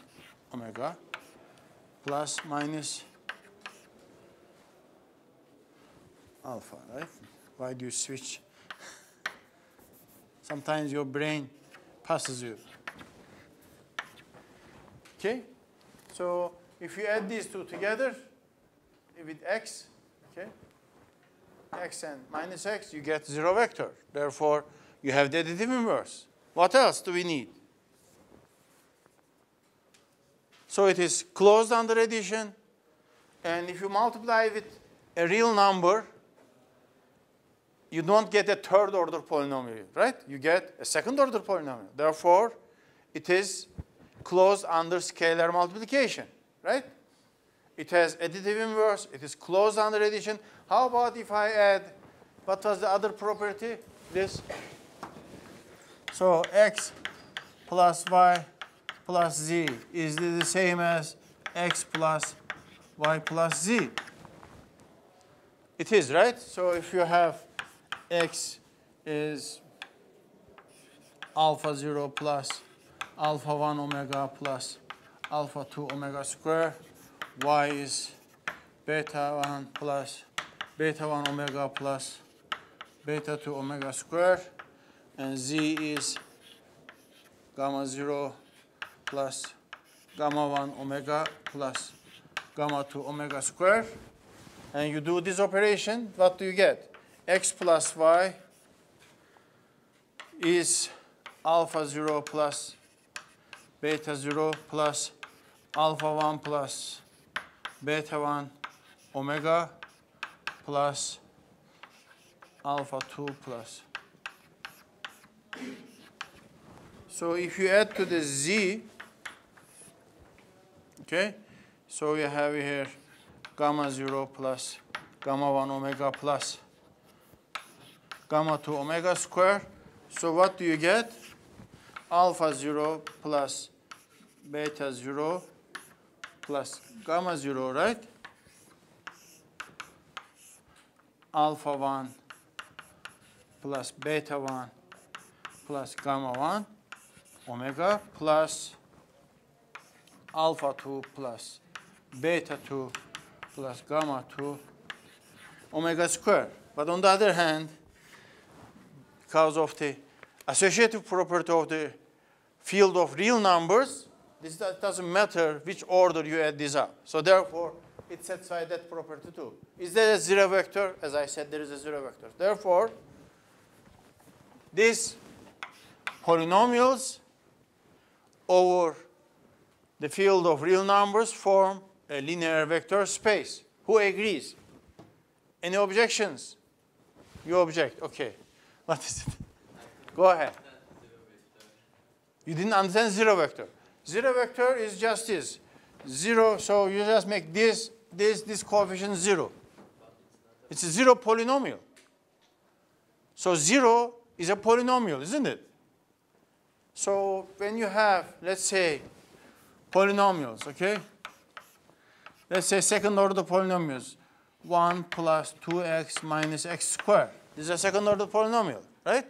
Speaker 1: omega plus minus alpha, right? Why do you switch? Sometimes your brain passes you. Okay? So if you add these two together with x, okay, x and minus x, you get zero vector. Therefore, you have the additive inverse. What else do we need? So it is closed under addition. And if you multiply with a real number, you don't get a third order polynomial, right? You get a second order polynomial. Therefore, it is closed under scalar multiplication, right? It has additive inverse. It is closed under addition. How about if I add, what was the other property? This. So x plus y plus z is the same as x plus y plus z. It is, right? So if you have x is alpha 0 plus alpha 1 omega plus alpha 2 omega square, y is beta 1 plus beta 1 omega plus beta 2 omega square, and z is gamma 0 plus gamma 1 omega plus gamma 2 omega square. And you do this operation, what do you get? X plus y is alpha 0 plus beta 0 plus alpha 1 plus beta 1 omega plus alpha 2 plus. So if you add to the z, okay, so you have here gamma 0 plus gamma 1 omega plus gamma 2 omega square. So what do you get? Alpha 0 plus beta 0 plus gamma 0, right? Alpha 1 plus beta 1 plus gamma 1 omega plus alpha 2 plus beta 2 plus gamma 2 omega square. But on the other hand, because of the associative property of the field of real numbers, this doesn't matter which order you add these up. So therefore, it satisfies that property too. Is there a zero vector? As I said, there is a zero vector. Therefore, these polynomials over the field of real numbers form a linear vector space. Who agrees? Any objections? You object, okay. What is it? Go ahead. You didn't understand zero vector. Zero vector is just this. Zero, so you just make this, this, this coefficient zero. It's a zero polynomial. So zero is a polynomial, isn't it? So when you have, let's say, polynomials, okay? Let's say second order polynomials, 1 plus 2x minus x squared. This is a second order polynomial, right?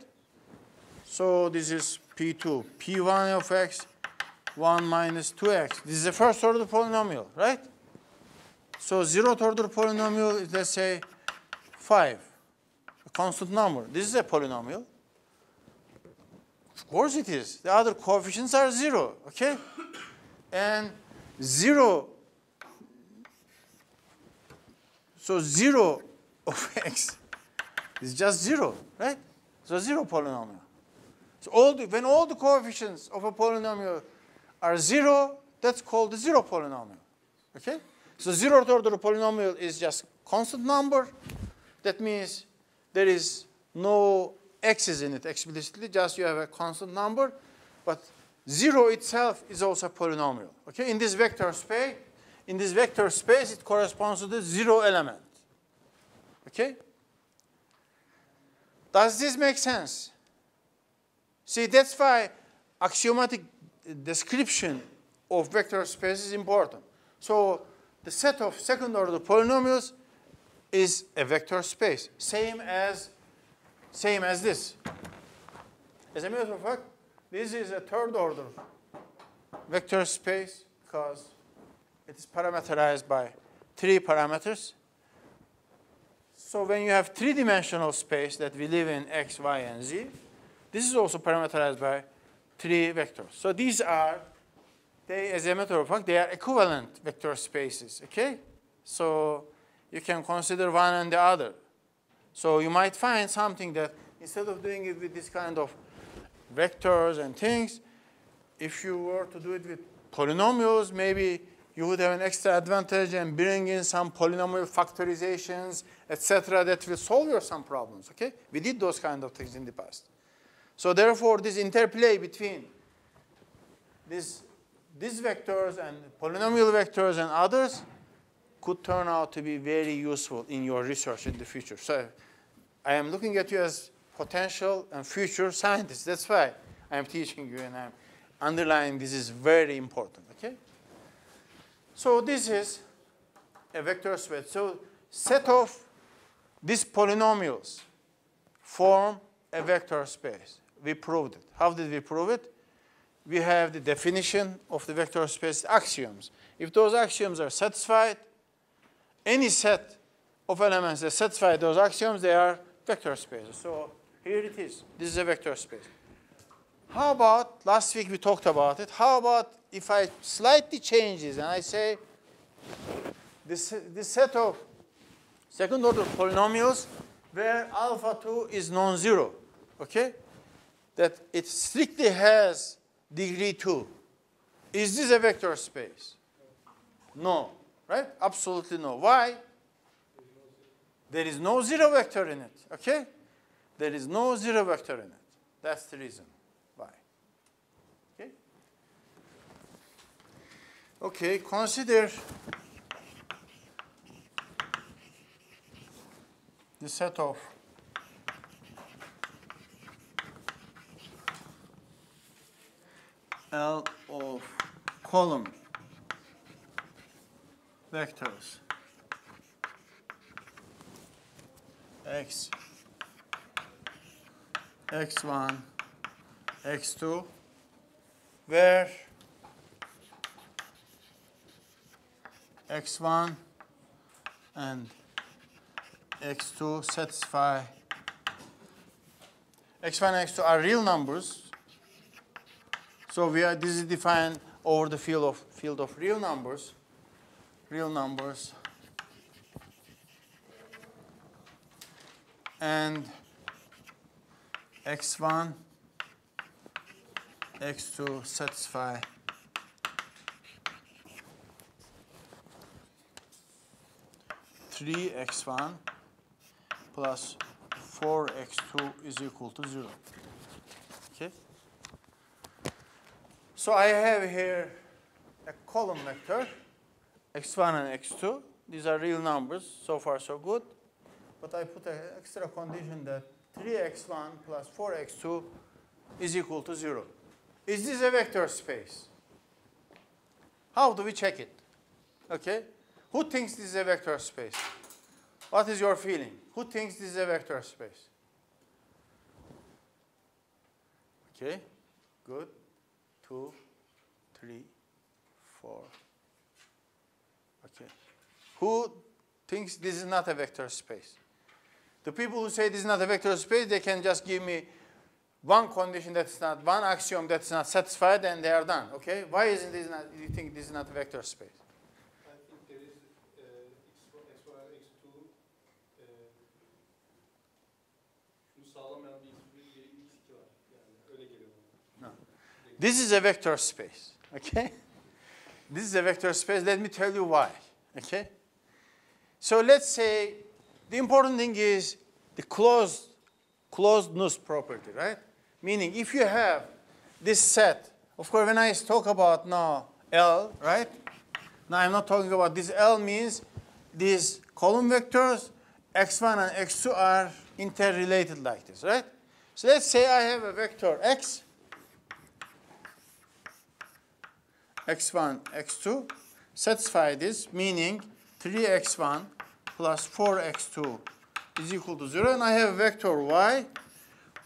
Speaker 1: So this is P2. P1 of x, 1 minus 2x. This is a first order polynomial, right? So zeroth order polynomial is, let's say, 5, a constant number. This is a polynomial. Of course it is. The other coefficients are 0, okay? And 0, so 0 of x It's just zero, right? So zero polynomial. So all the, when all the coefficients of a polynomial are zero, that's called the zero polynomial. Okay? So zeroth order polynomial is just constant number. That means there is no x's in it explicitly, just you have a constant number. But zero itself is also a polynomial. Okay? In this vector space, in this vector space, it corresponds to the zero element. Okay? Does this make sense? See, that's why axiomatic description of vector space is important. So the set of second order polynomials is a vector space, same as, same as this. As a matter of fact, this is a third order vector space because it is parameterized by three parameters. So when you have three-dimensional space that we live in x, y, and z, this is also parameterized by three vectors. So these are, they, as a matter of fact, they are equivalent vector spaces, okay? So you can consider one and the other. So you might find something that instead of doing it with this kind of vectors and things, if you were to do it with polynomials, maybe you would have an extra advantage and bring in some polynomial factorizations, etc., that will solve your some problems. Okay, we did those kind of things in the past. So therefore, this interplay between this, these vectors and polynomial vectors and others could turn out to be very useful in your research in the future. So I am looking at you as potential and future scientists. That's why I am teaching you and I'm underlining this is very important. Okay. So this is a vector space. So set of these polynomials form a vector space. We proved it. How did we prove it? We have the definition of the vector space axioms. If those axioms are satisfied, any set of elements that satisfy those axioms, they are vector spaces. So here it is. This is a vector space. How about, last week we talked about it, how about if I slightly change this and I say this, this set of second order polynomials where alpha 2 is non-zero, okay? That it strictly has degree 2. Is this a vector space? No, right? Absolutely no. Why? There is no zero vector in it, okay? There is no zero vector in it. That's the reason. Why. Okay? Okay, consider the set of L of column. Vectors. X. X1 x2 where? X1 and x2 satisfy x1 and x2 are real numbers. So we are this is defined over the field of field of real numbers. Real numbers. And x1 x2 satisfy 3x1 plus 4x2 is equal to 0. Okay? So I have here a column vector, x1 and x2. These are real numbers, so far so good. But I put an extra condition that 3x1 plus 4x2 is equal to 0. Is this a vector space? How do we check it? Okay? Who thinks this is a vector space? What is your feeling? Who thinks this is a vector space? Okay, good. Two, three, four. Okay. Who thinks this is not a vector space? The people who say this is not a vector space, they can just give me one condition that's not, one axiom that's not satisfied, and they are done. Okay? Why isn't this not, you think this is not a vector space? This is a vector space, okay? This is a vector space. Let me tell you why, okay? So let's say the important thing is the closed, closedness property, right? Meaning if you have this set, of course, when I talk about now L, right? Now I'm not talking about this L means these column vectors, x1 and x2 are interrelated like this, right? So let's say I have a vector x, x1, x2, satisfy this, meaning 3x1 plus 4x2 is equal to 0. And I have a vector y,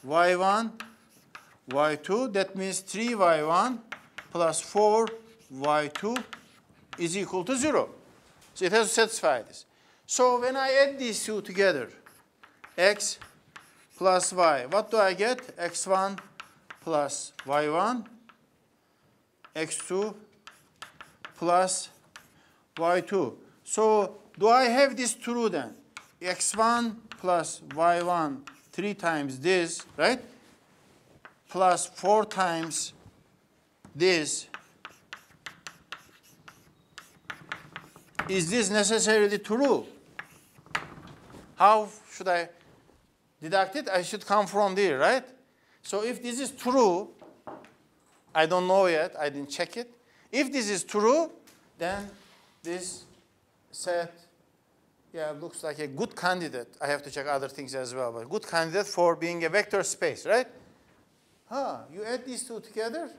Speaker 1: y1, y2. That means 3y1 plus 4y2 is equal to 0. So it has to satisfy this. So when I add these two together, x plus y, what do I get? x1 plus y1, x2 plus y2. So do I have this true then? x1 plus y1 three times this, right? Plus four times this. Is this necessarily true? How should I deduct it? I should come from there, right? So if this is true, I don't know yet, I didn't check it. If this is true, then this set, yeah, looks like a good candidate. I have to check other things as well, but good candidate for being a vector space, right? Huh, you add these two together,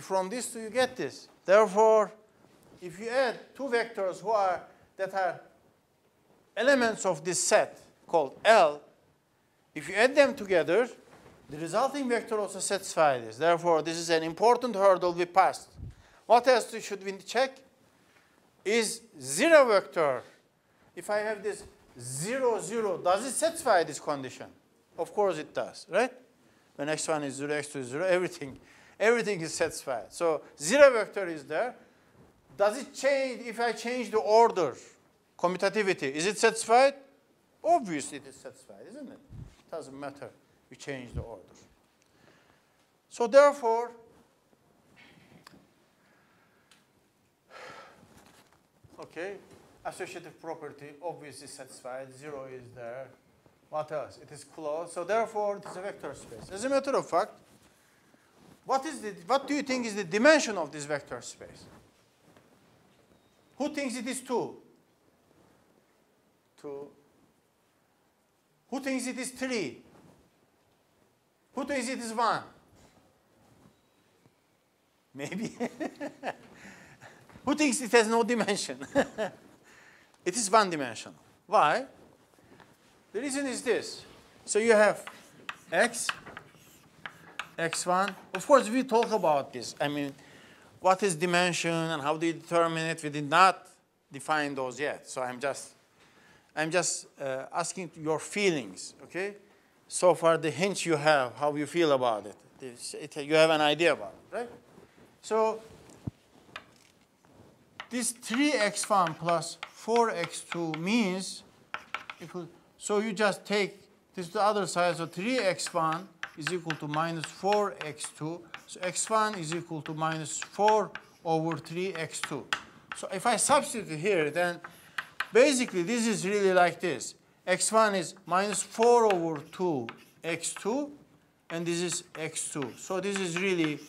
Speaker 1: from these two you get this. Therefore, if you add two vectors who are, that are elements of this set called L, if you add them together, the resulting vector also satisfies this. Therefore, this is an important hurdle we passed. What else should we check? Is zero vector, if I have this zero, zero, does it satisfy this condition? Of course it does, right? When x1 is zero, x2 is zero, everything, everything is satisfied. So zero vector is there. Does it change if I change the order, commutativity? Is it satisfied? Obviously it is satisfied, isn't it? Doesn't matter. You change the order. So therefore, okay, associative property obviously satisfied. Zero is there. What else? It is closed. So therefore, it is a vector space. As a matter of fact, what is the, what do you think is the dimension of this vector space? Who thinks it is two? Two. Who thinks it is three? Who thinks it is one? Maybe. Who thinks it has no dimension? it is one dimensional. Why? The reason is this. So you have x, x1. Of course, we talk about this. I mean, what is dimension and how do you determine it? We did not define those yet. So I'm just, I'm just uh, asking your feelings, okay? So far, the hints you have, how you feel about it. It you have an idea about it, right? So this 3x1 plus 4x2 means equal, so you just take this to the other side, so 3x1 is equal to minus 4x2. So x1 is equal to minus 4 over 3x2. So if I substitute here, then basically this is really like this. x1 is minus 4 over 2 x2, and this is x2. So this is really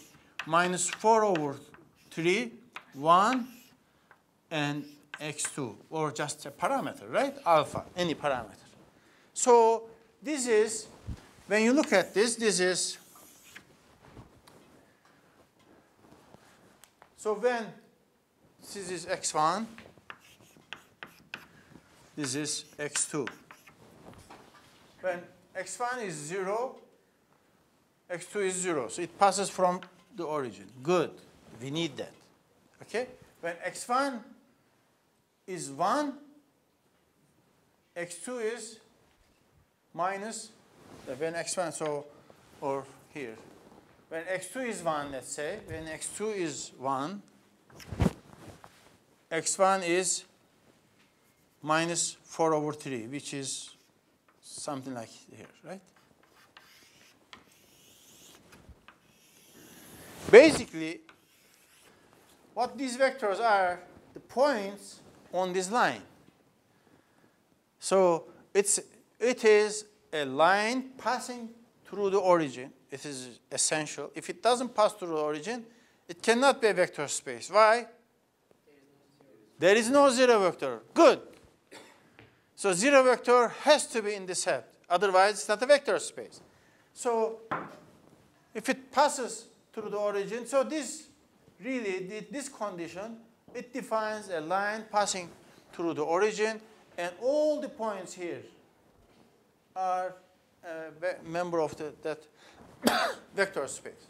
Speaker 1: minus 4 over 3, 1, and x2, or just a parameter, right? Alpha, any parameter. So this is, when you look at this, this is, so when this is x1, this is x2. When x1 is 0, x2 is 0. So it passes from the origin. Good. We need that. Okay? When x1 is 1, x2 is minus uh, when x1, so, or here. When x2 is 1, let's say, when x2 is 1, x1 is minus 4 over 3, which is something like here, right? Basically, what these vectors are, the points on this line. So it's, it is a line passing through the origin. It is essential. If it doesn't pass through the origin, it cannot be a vector space. Why? There is no zero vector. Good. So zero vector has to be in the set. Otherwise, it's not a vector space. So if it passes through the origin, so this really, this condition, it defines a line passing through the origin, and all the points here are a member of the, that vector space.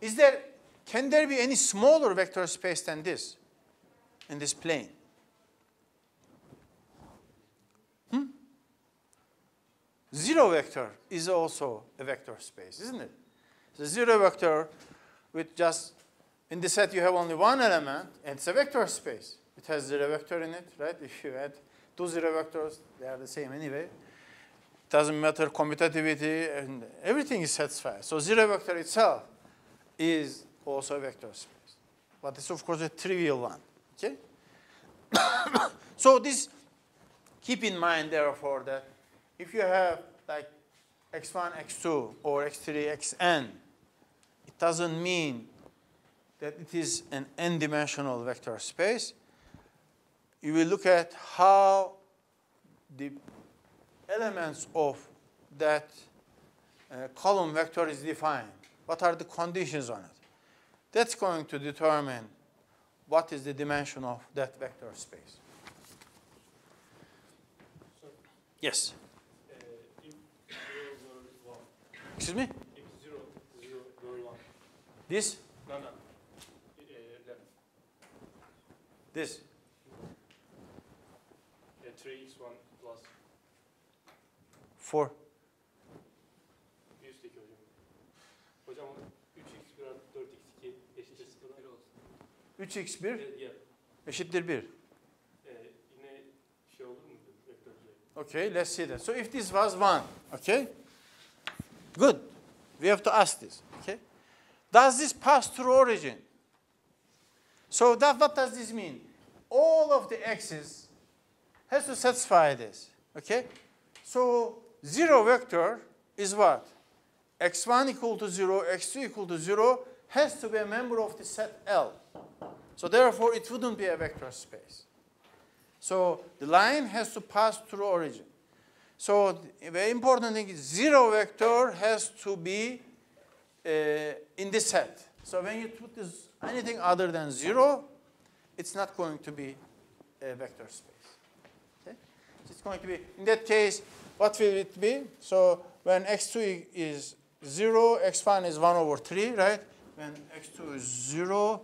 Speaker 1: Is there, can there be any smaller vector space than this in this plane? Hmm? Zero vector is also a vector space, isn't it? The zero vector with just, in the set you have only one element, and it's a vector space. It has zero vector in it, right? If you add two zero vectors, they are the same anyway. It doesn't matter commutativity, and everything is satisfied. So zero vector itself is also a vector space. But it's of course a trivial one, okay? so this, keep in mind therefore that if you have like x1, x2, or x3, xn, it doesn't mean that it is an n-dimensional vector space. You will look at how the elements of that uh, column vector is defined. What are the conditions on it? That's going to determine what is the dimension of that vector space. Yes. Excuse me?
Speaker 2: If zero, zero, zero, one.
Speaker 1: This?
Speaker 2: No, no.
Speaker 1: This?
Speaker 2: Three x one plus.
Speaker 1: 4.
Speaker 2: Bir üstteki hocam. Hocam 3x1 artı 4x2 eşittir 0 olsun.
Speaker 1: 3x1
Speaker 2: Yeah.
Speaker 1: eşittir 1.
Speaker 2: Ee, yine şey olur mu? Vektör şey.
Speaker 1: Okay, let's see that. So if this was 1, okay? Good. We have to ask this, okay? Does this pass through origin? So that, what does this mean? All of the x's has to satisfy this, okay? So zero vector is what? x1 equal to 0, x2 equal to 0 has to be a member of the set L. So therefore, it wouldn't be a vector space. So the line has to pass through origin. So the very important thing is zero vector has to be uh, in the set. So when you put this anything other than zero, it's not going to be a vector space. Okay? It's going to be, in that case, what will it be? So when x2 is 0, x1 is 1 over 3, right? When x2 is 0,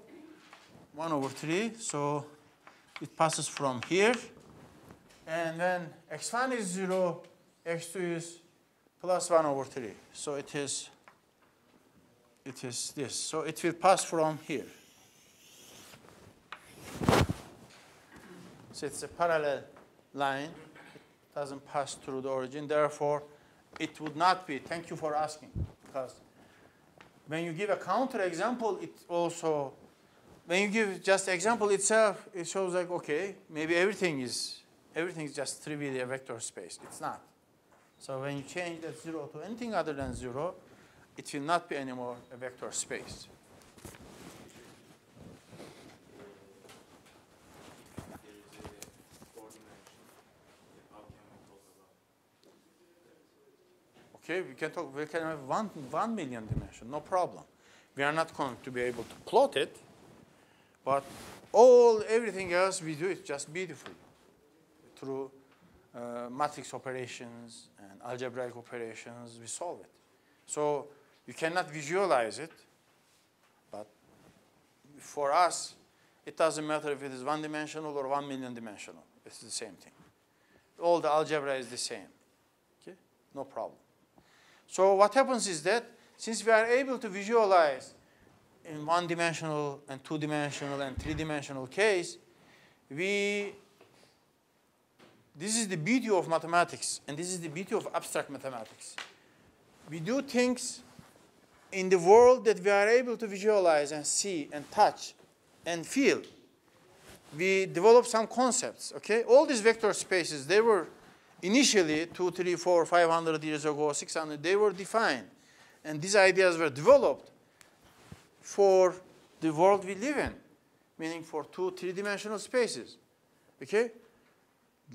Speaker 1: 1 over 3, so it passes from here. And when x1 is 0, x2 is plus 1 over 3. So it is, it is this. So it will pass from here. So it's a parallel line. It doesn't pass through the origin. Therefore, it would not be. Thank you for asking. Because when you give a counter example, it also, when you give just example itself, it shows like, okay, maybe everything is, everything is just trivially a vector space. It's not. So when you change that zero to anything other than zero, it will not be anymore a vector space.
Speaker 2: Is?
Speaker 1: Okay, we can talk, we can have one, one million dimension, no problem. We are not going to be able to plot it, but all, everything else we do it just beautifully through uh, matrix operations and algebraic operations, we solve it. So you cannot visualize it, but for us, it doesn't matter if it is one dimensional or one million dimensional. It's the same thing. All the algebra is the same. Okay? No problem. So what happens is that since we are able to visualize in one dimensional and two dimensional and three dimensional case, we this is the beauty of mathematics, and this is the beauty of abstract mathematics. We do things in the world that we are able to visualize and see and touch and feel, we develop some concepts, okay? All these vector spaces, they were initially two, three, four, 500 years ago, 600, they were defined. And these ideas were developed for the world we live in, meaning for two, three-dimensional spaces, okay?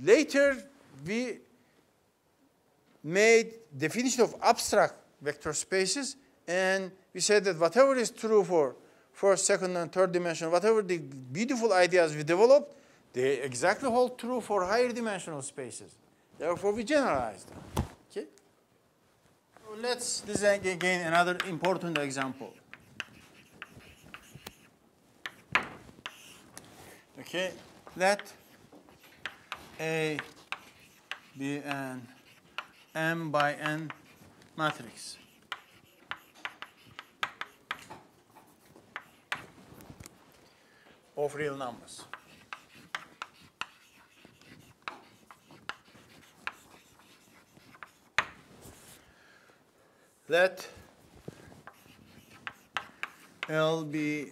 Speaker 1: Later, we made definition of abstract vector spaces, and we said that whatever is true for first, second, and third dimension, whatever the beautiful ideas we developed, they exactly hold true for higher dimensional spaces. Therefore, we generalized. Okay? So let's, is again another important example. Okay, let A be an M by N matrix. Of real numbers. Let L be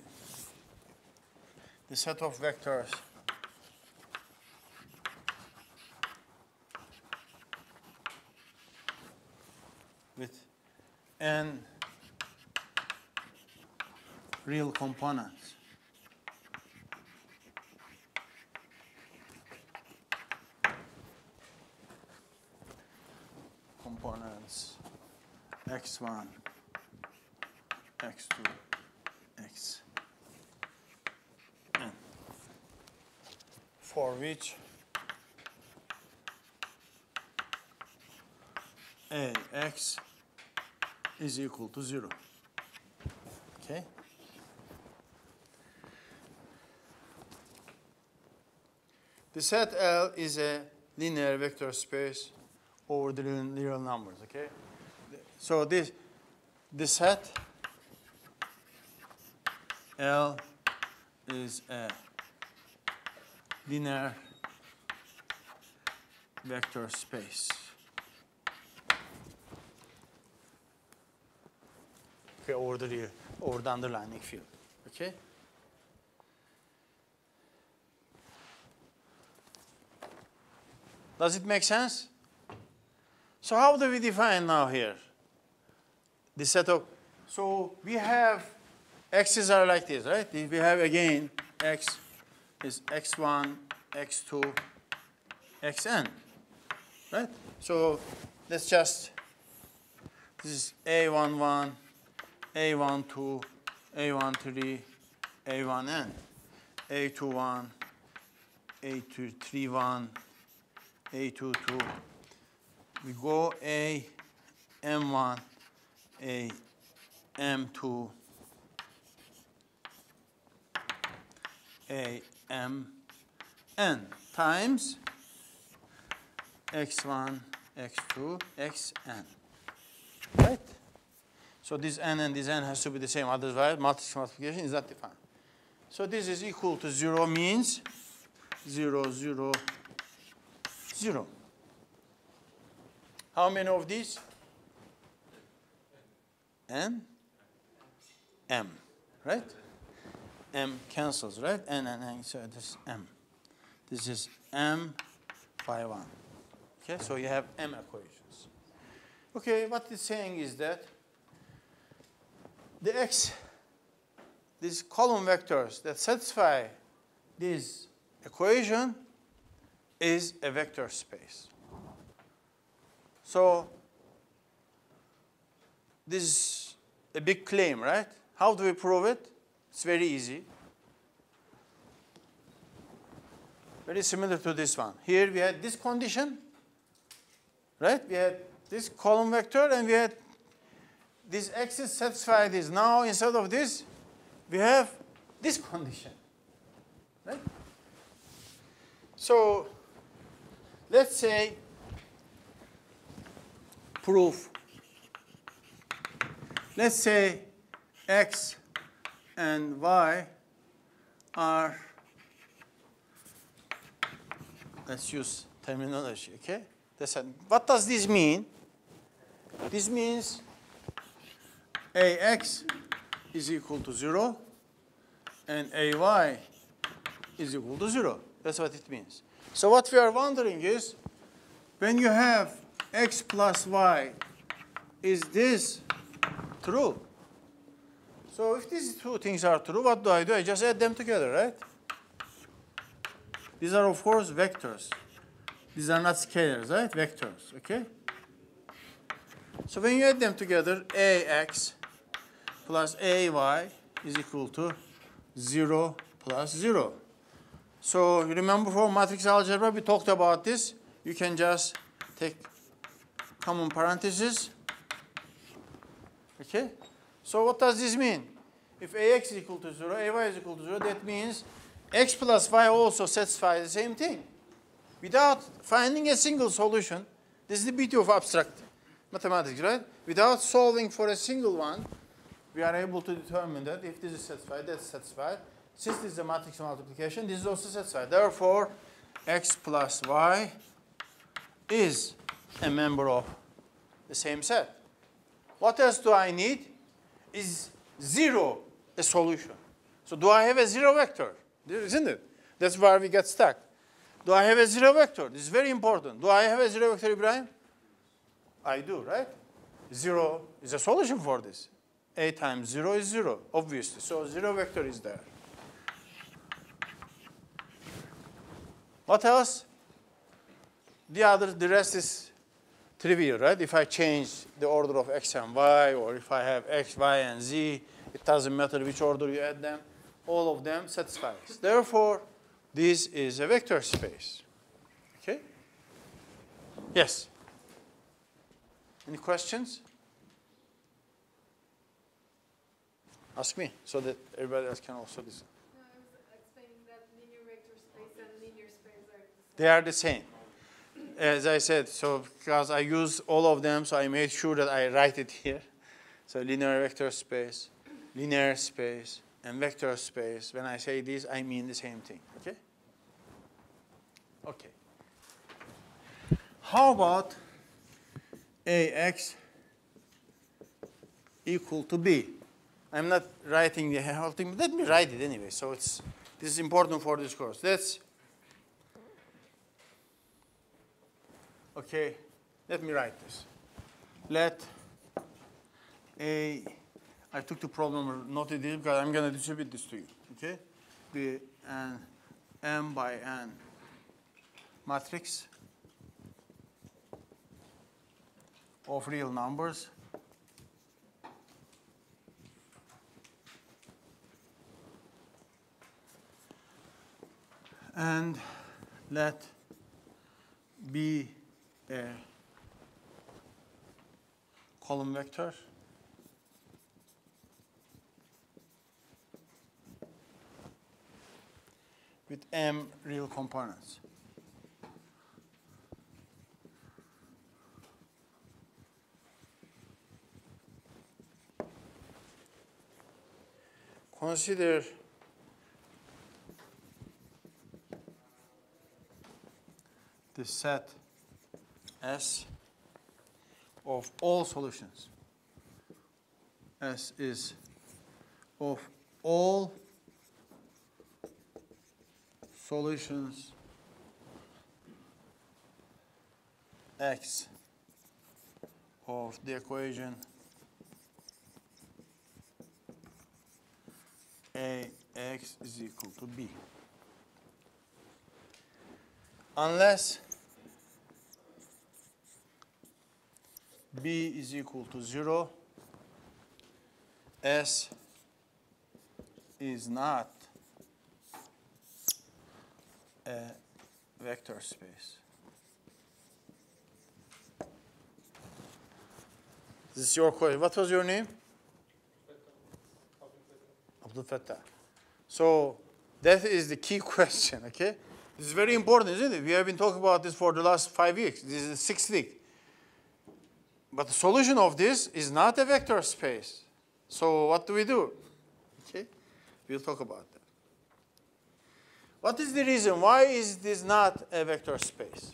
Speaker 1: the set of vectors with n real components. X1, x2, x n for which a x is equal to 0. Okay? The set L is a linear vector space over the real numbers, okay? So this, the set L is a linear vector space. Okay, over the over the underlying field. Okay? Does it make sense? So how do we define now here? The set of, so we have x's are like this, right? We have again x is x1, x2, xn, right? So let's just, this is a11, a12, a13, a1n, a21, a31, a22, we go A, M1, A, M2, A, M, N times X1, X2, Xn. Right? So this N and this N has to be the same, otherwise matrix multiplication is not defined. So this is equal to 0 means 0, 0, 0. How many of these? N? M, right? M cancels, right? N and N, so this is M. This is M phi 1. Okay, so you have M equations. Okay, what it's saying is that the X, these column vectors that satisfy this equation is a vector space. So this is a big claim, right? How do we prove it? It's very easy. Very similar to this one. Here we had this condition, right? We had this column vector and we had this axis satisfy this. Now instead of this, we have this condition, right? So let's say proof. Let's say x and y are, let's use terminology, okay? That's a, what does this mean? This means ax is equal to 0 and ay is equal to 0. That's what it means. So what we are wondering is, when you have x plus y, is this true? So if these two things are true, what do I do? I just add them together, right? These are, of course, vectors. These are not scalars, right? Vectors, okay? So when you add them together, ax plus ay is equal to 0 plus 0. So you remember from matrix algebra, we talked about this. You can just take common parentheses. Okay? So what does this mean? If ax is equal to 0, ay is equal to 0, that means x plus y also satisfies the same thing. Without finding a single solution, this is the beauty of abstract mathematics, right? Without solving for a single one, we are able to determine that if this is satisfied, that's satisfied. Since this is a matrix multiplication, this is also satisfied. Therefore, x plus y is a member of the same set. What else do I need? Is zero a solution? So do I have a zero vector? Isn't it? That's where we get stuck. Do I have a zero vector? This is very important. Do I have a zero vector, Ibrahim? I do, right? Zero is a solution for this. A times zero is zero, obviously. So zero vector is there. What else? The other, the rest is trivial, right? If I change the order of x and y, or if I have x, y, and z, it doesn't matter which order you add them, all of them satisfies. Therefore, this is a vector space. Okay? Yes? Any questions? Ask me so that everybody else can also listen.
Speaker 4: No, I was explaining that linear vector space and linear space are the same.
Speaker 1: They are the same. As I said, so because I use all of them, so I made sure that I write it here. So linear vector space, linear space, and vector space. When I say this, I mean the same thing. Okay? Okay. How about ax equal to b? I'm not writing the whole thing, but let me write it anyway. So it's this is important for this course. Let's Okay, let me write this. Let a, I took the problem noted it because I'm going to distribute this to you. Okay, be an m by n matrix of real numbers. And let be a column vector. with m real components. Consider the set S of all solutions. S is of all solutions X of the equation AX is equal to B. Unless b is equal to 0, S is not a vector space. This is your question. What was your name? Abdul Fattah. So that is the key question, okay? This is very important, isn't it? We have been talking about this for the last five weeks. This is the sixth week. But the solution of this is not a vector space. So what do we do? Okay, we'll talk about that. What is the reason? Why is this not a vector space?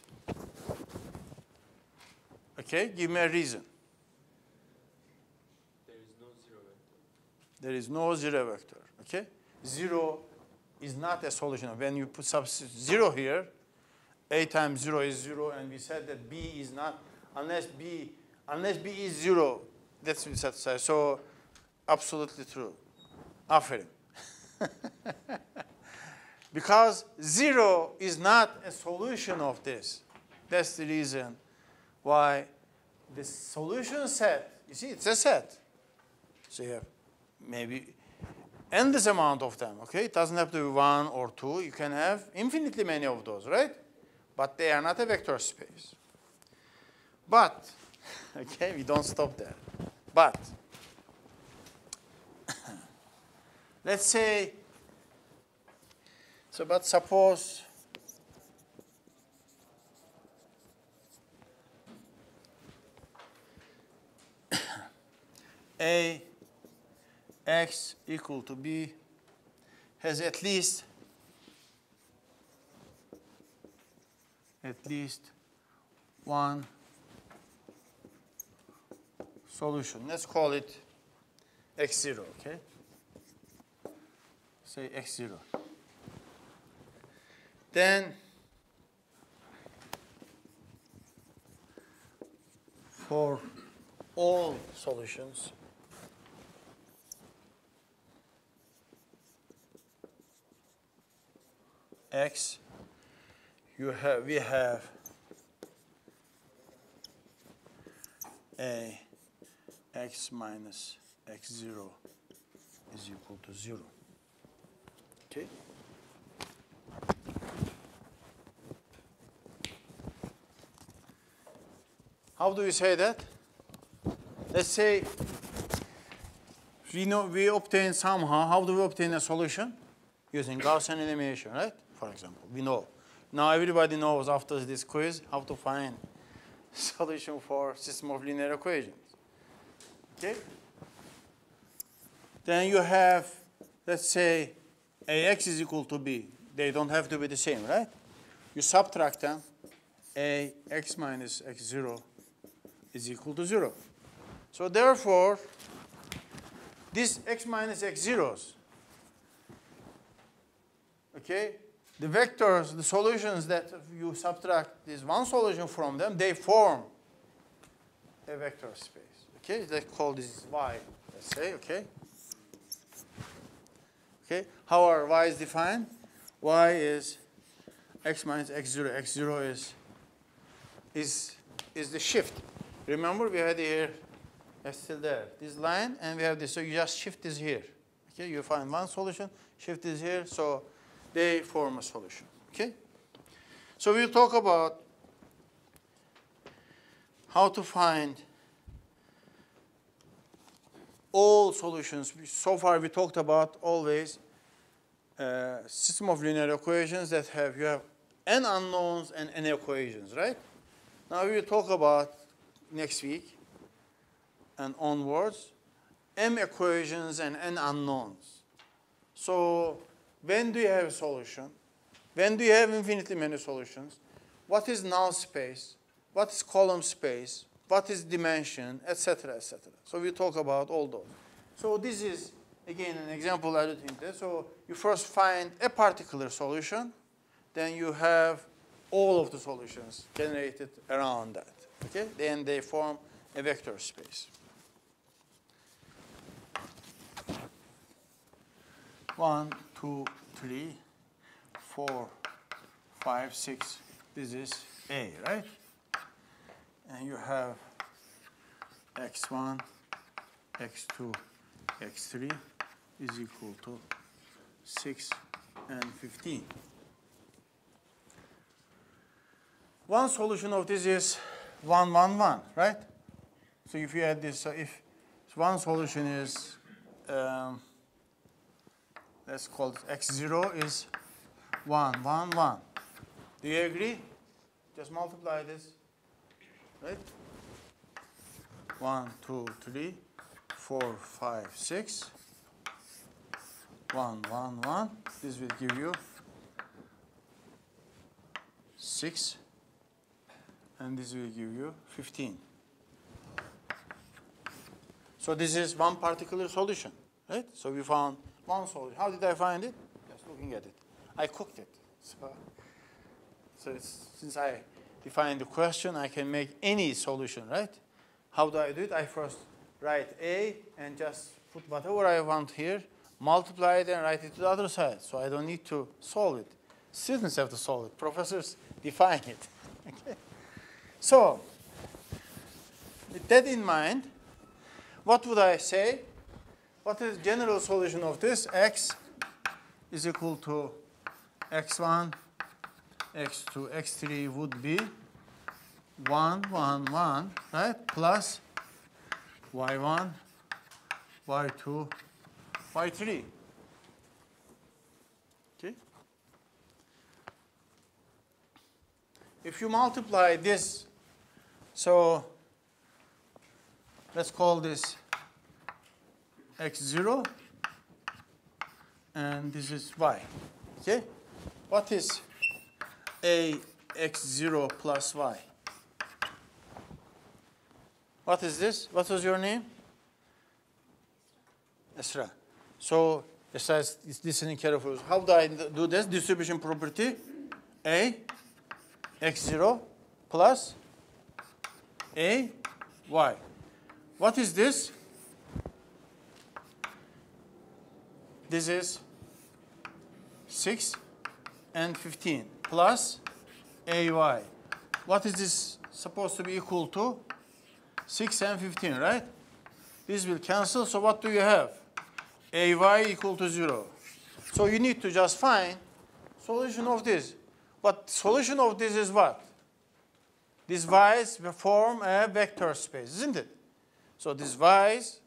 Speaker 1: Okay, give me a reason.
Speaker 3: There is no zero vector.
Speaker 1: There is no zero vector. Okay? Zero is not a solution. When you put substitute zero here, a times zero is zero, and we said that b is not unless b unless b is zero. That's said. So absolutely true. Aferin. because zero is not a solution of this. That's the reason why the solution set, you see, it's a set. So you have maybe endless amount of them, okay? It doesn't have to be one or two. You can have infinitely many of those, right? But they are not a vector space. But, okay, we don't stop there. But, let's say, so but suppose A x equal to b has at least at least one solution. Let's call it x0, okay? Say x0. Then for all solutions x, you have, we have a x minus x0 is equal to 0. Okay? How do we say that? Let's say we know we obtain somehow. How do we obtain a solution? Using Gaussian elimination, right? For example, we know. Now everybody knows after this quiz how to find solution for system of linear equations. Okay? Then you have, let's say, ax is equal to b. They don't have to be the same, right? You subtract them. a x minus x0 is equal to 0. So therefore, this x minus x0s, okay, the vectors, the solutions that you subtract this one solution from them, they form a vector space. Okay, let's call this y, let's say, okay? Okay, how are y is defined? y is x minus x0, x0 is, is, is the shift. Remember we had here, it's still there, this line, and we have this, so you just shift this here. Okay, you find one solution, shift this here, so they form a solution. Okay? So we'll talk about how to find all solutions. So far we talked about always uh, system of linear equations that have you have n unknowns and n equations, right? Now we will talk about next week and onwards m equations and n unknowns. So when do you have a solution? When do you have infinitely many solutions? What is null space? What is column space? What is dimension, etc., etc. So we talk about all those. So this is again an example I think that. So you first find a particular solution, then you have all of the solutions generated around that. Okay? Then they form a vector space. One, two, three, four, five, six. This is A, right? And you have x1, x2, x3 is equal to 6 and 15. One solution of this is 1, 1, 1, right? So if you add this, so if one solution is, um, let's call it x0 is 1, 1, 1. Do you agree? Just multiply this, right? 1, 2, 3, 4, 5, 6. 1, 1, 1. This will give you 6. And this will give you 15. So this is one particular solution. right? So we found one solution. How did I find it? Just looking at it. I cooked it. So, so since I defined the question, I can make any solution, right? How do I do it? I first write A and just put whatever I want here, multiply it and write it to the other side. So I don't need to solve it. Students have to solve it. Professors define it. okay? So, with that in mind, what would I say? What is the general solution of this? x is equal to x1, x2, x3 would be 1, 1, 1, right? Plus y1, y2, y3. Okay? If you multiply this, so let's call this x0 and this is y. Okay? What is a x0 plus y? What is this? What was your name? Esra. So Esra is listening carefully. How do I do this? Distribution property a x0 plus a y. What is this? This is 6 and 15 plus AY. What is this supposed to be equal to? 6 and 15, right? This will cancel, so what do you have? AY equal to 0. So you need to just find solution of this. But solution of this is what? These y's form a vector space, isn't it? So these y's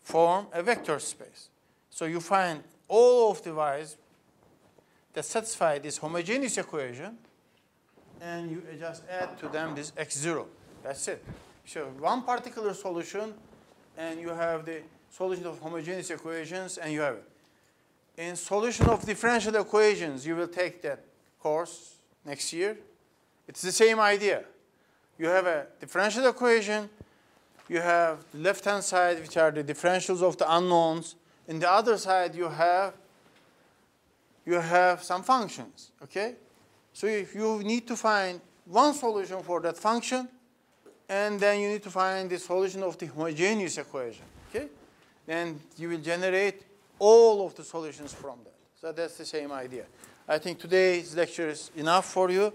Speaker 1: form a vector space. So you find all of the y's that satisfy this homogeneous equation, and you just add to them this x0. That's it. So one particular solution, and you have the solution of homogeneous equations, and you have it. In solution of differential equations, you will take that course next year. It's the same idea. You have a differential equation, you have the left-hand side, which are the differentials of the unknowns. In the other side, you have you have some functions, okay? So if you need to find one solution for that function, and then you need to find the solution of the homogeneous equation, okay? Then you will generate all of the solutions from that. So that's the same idea. I think today's lecture is enough for you.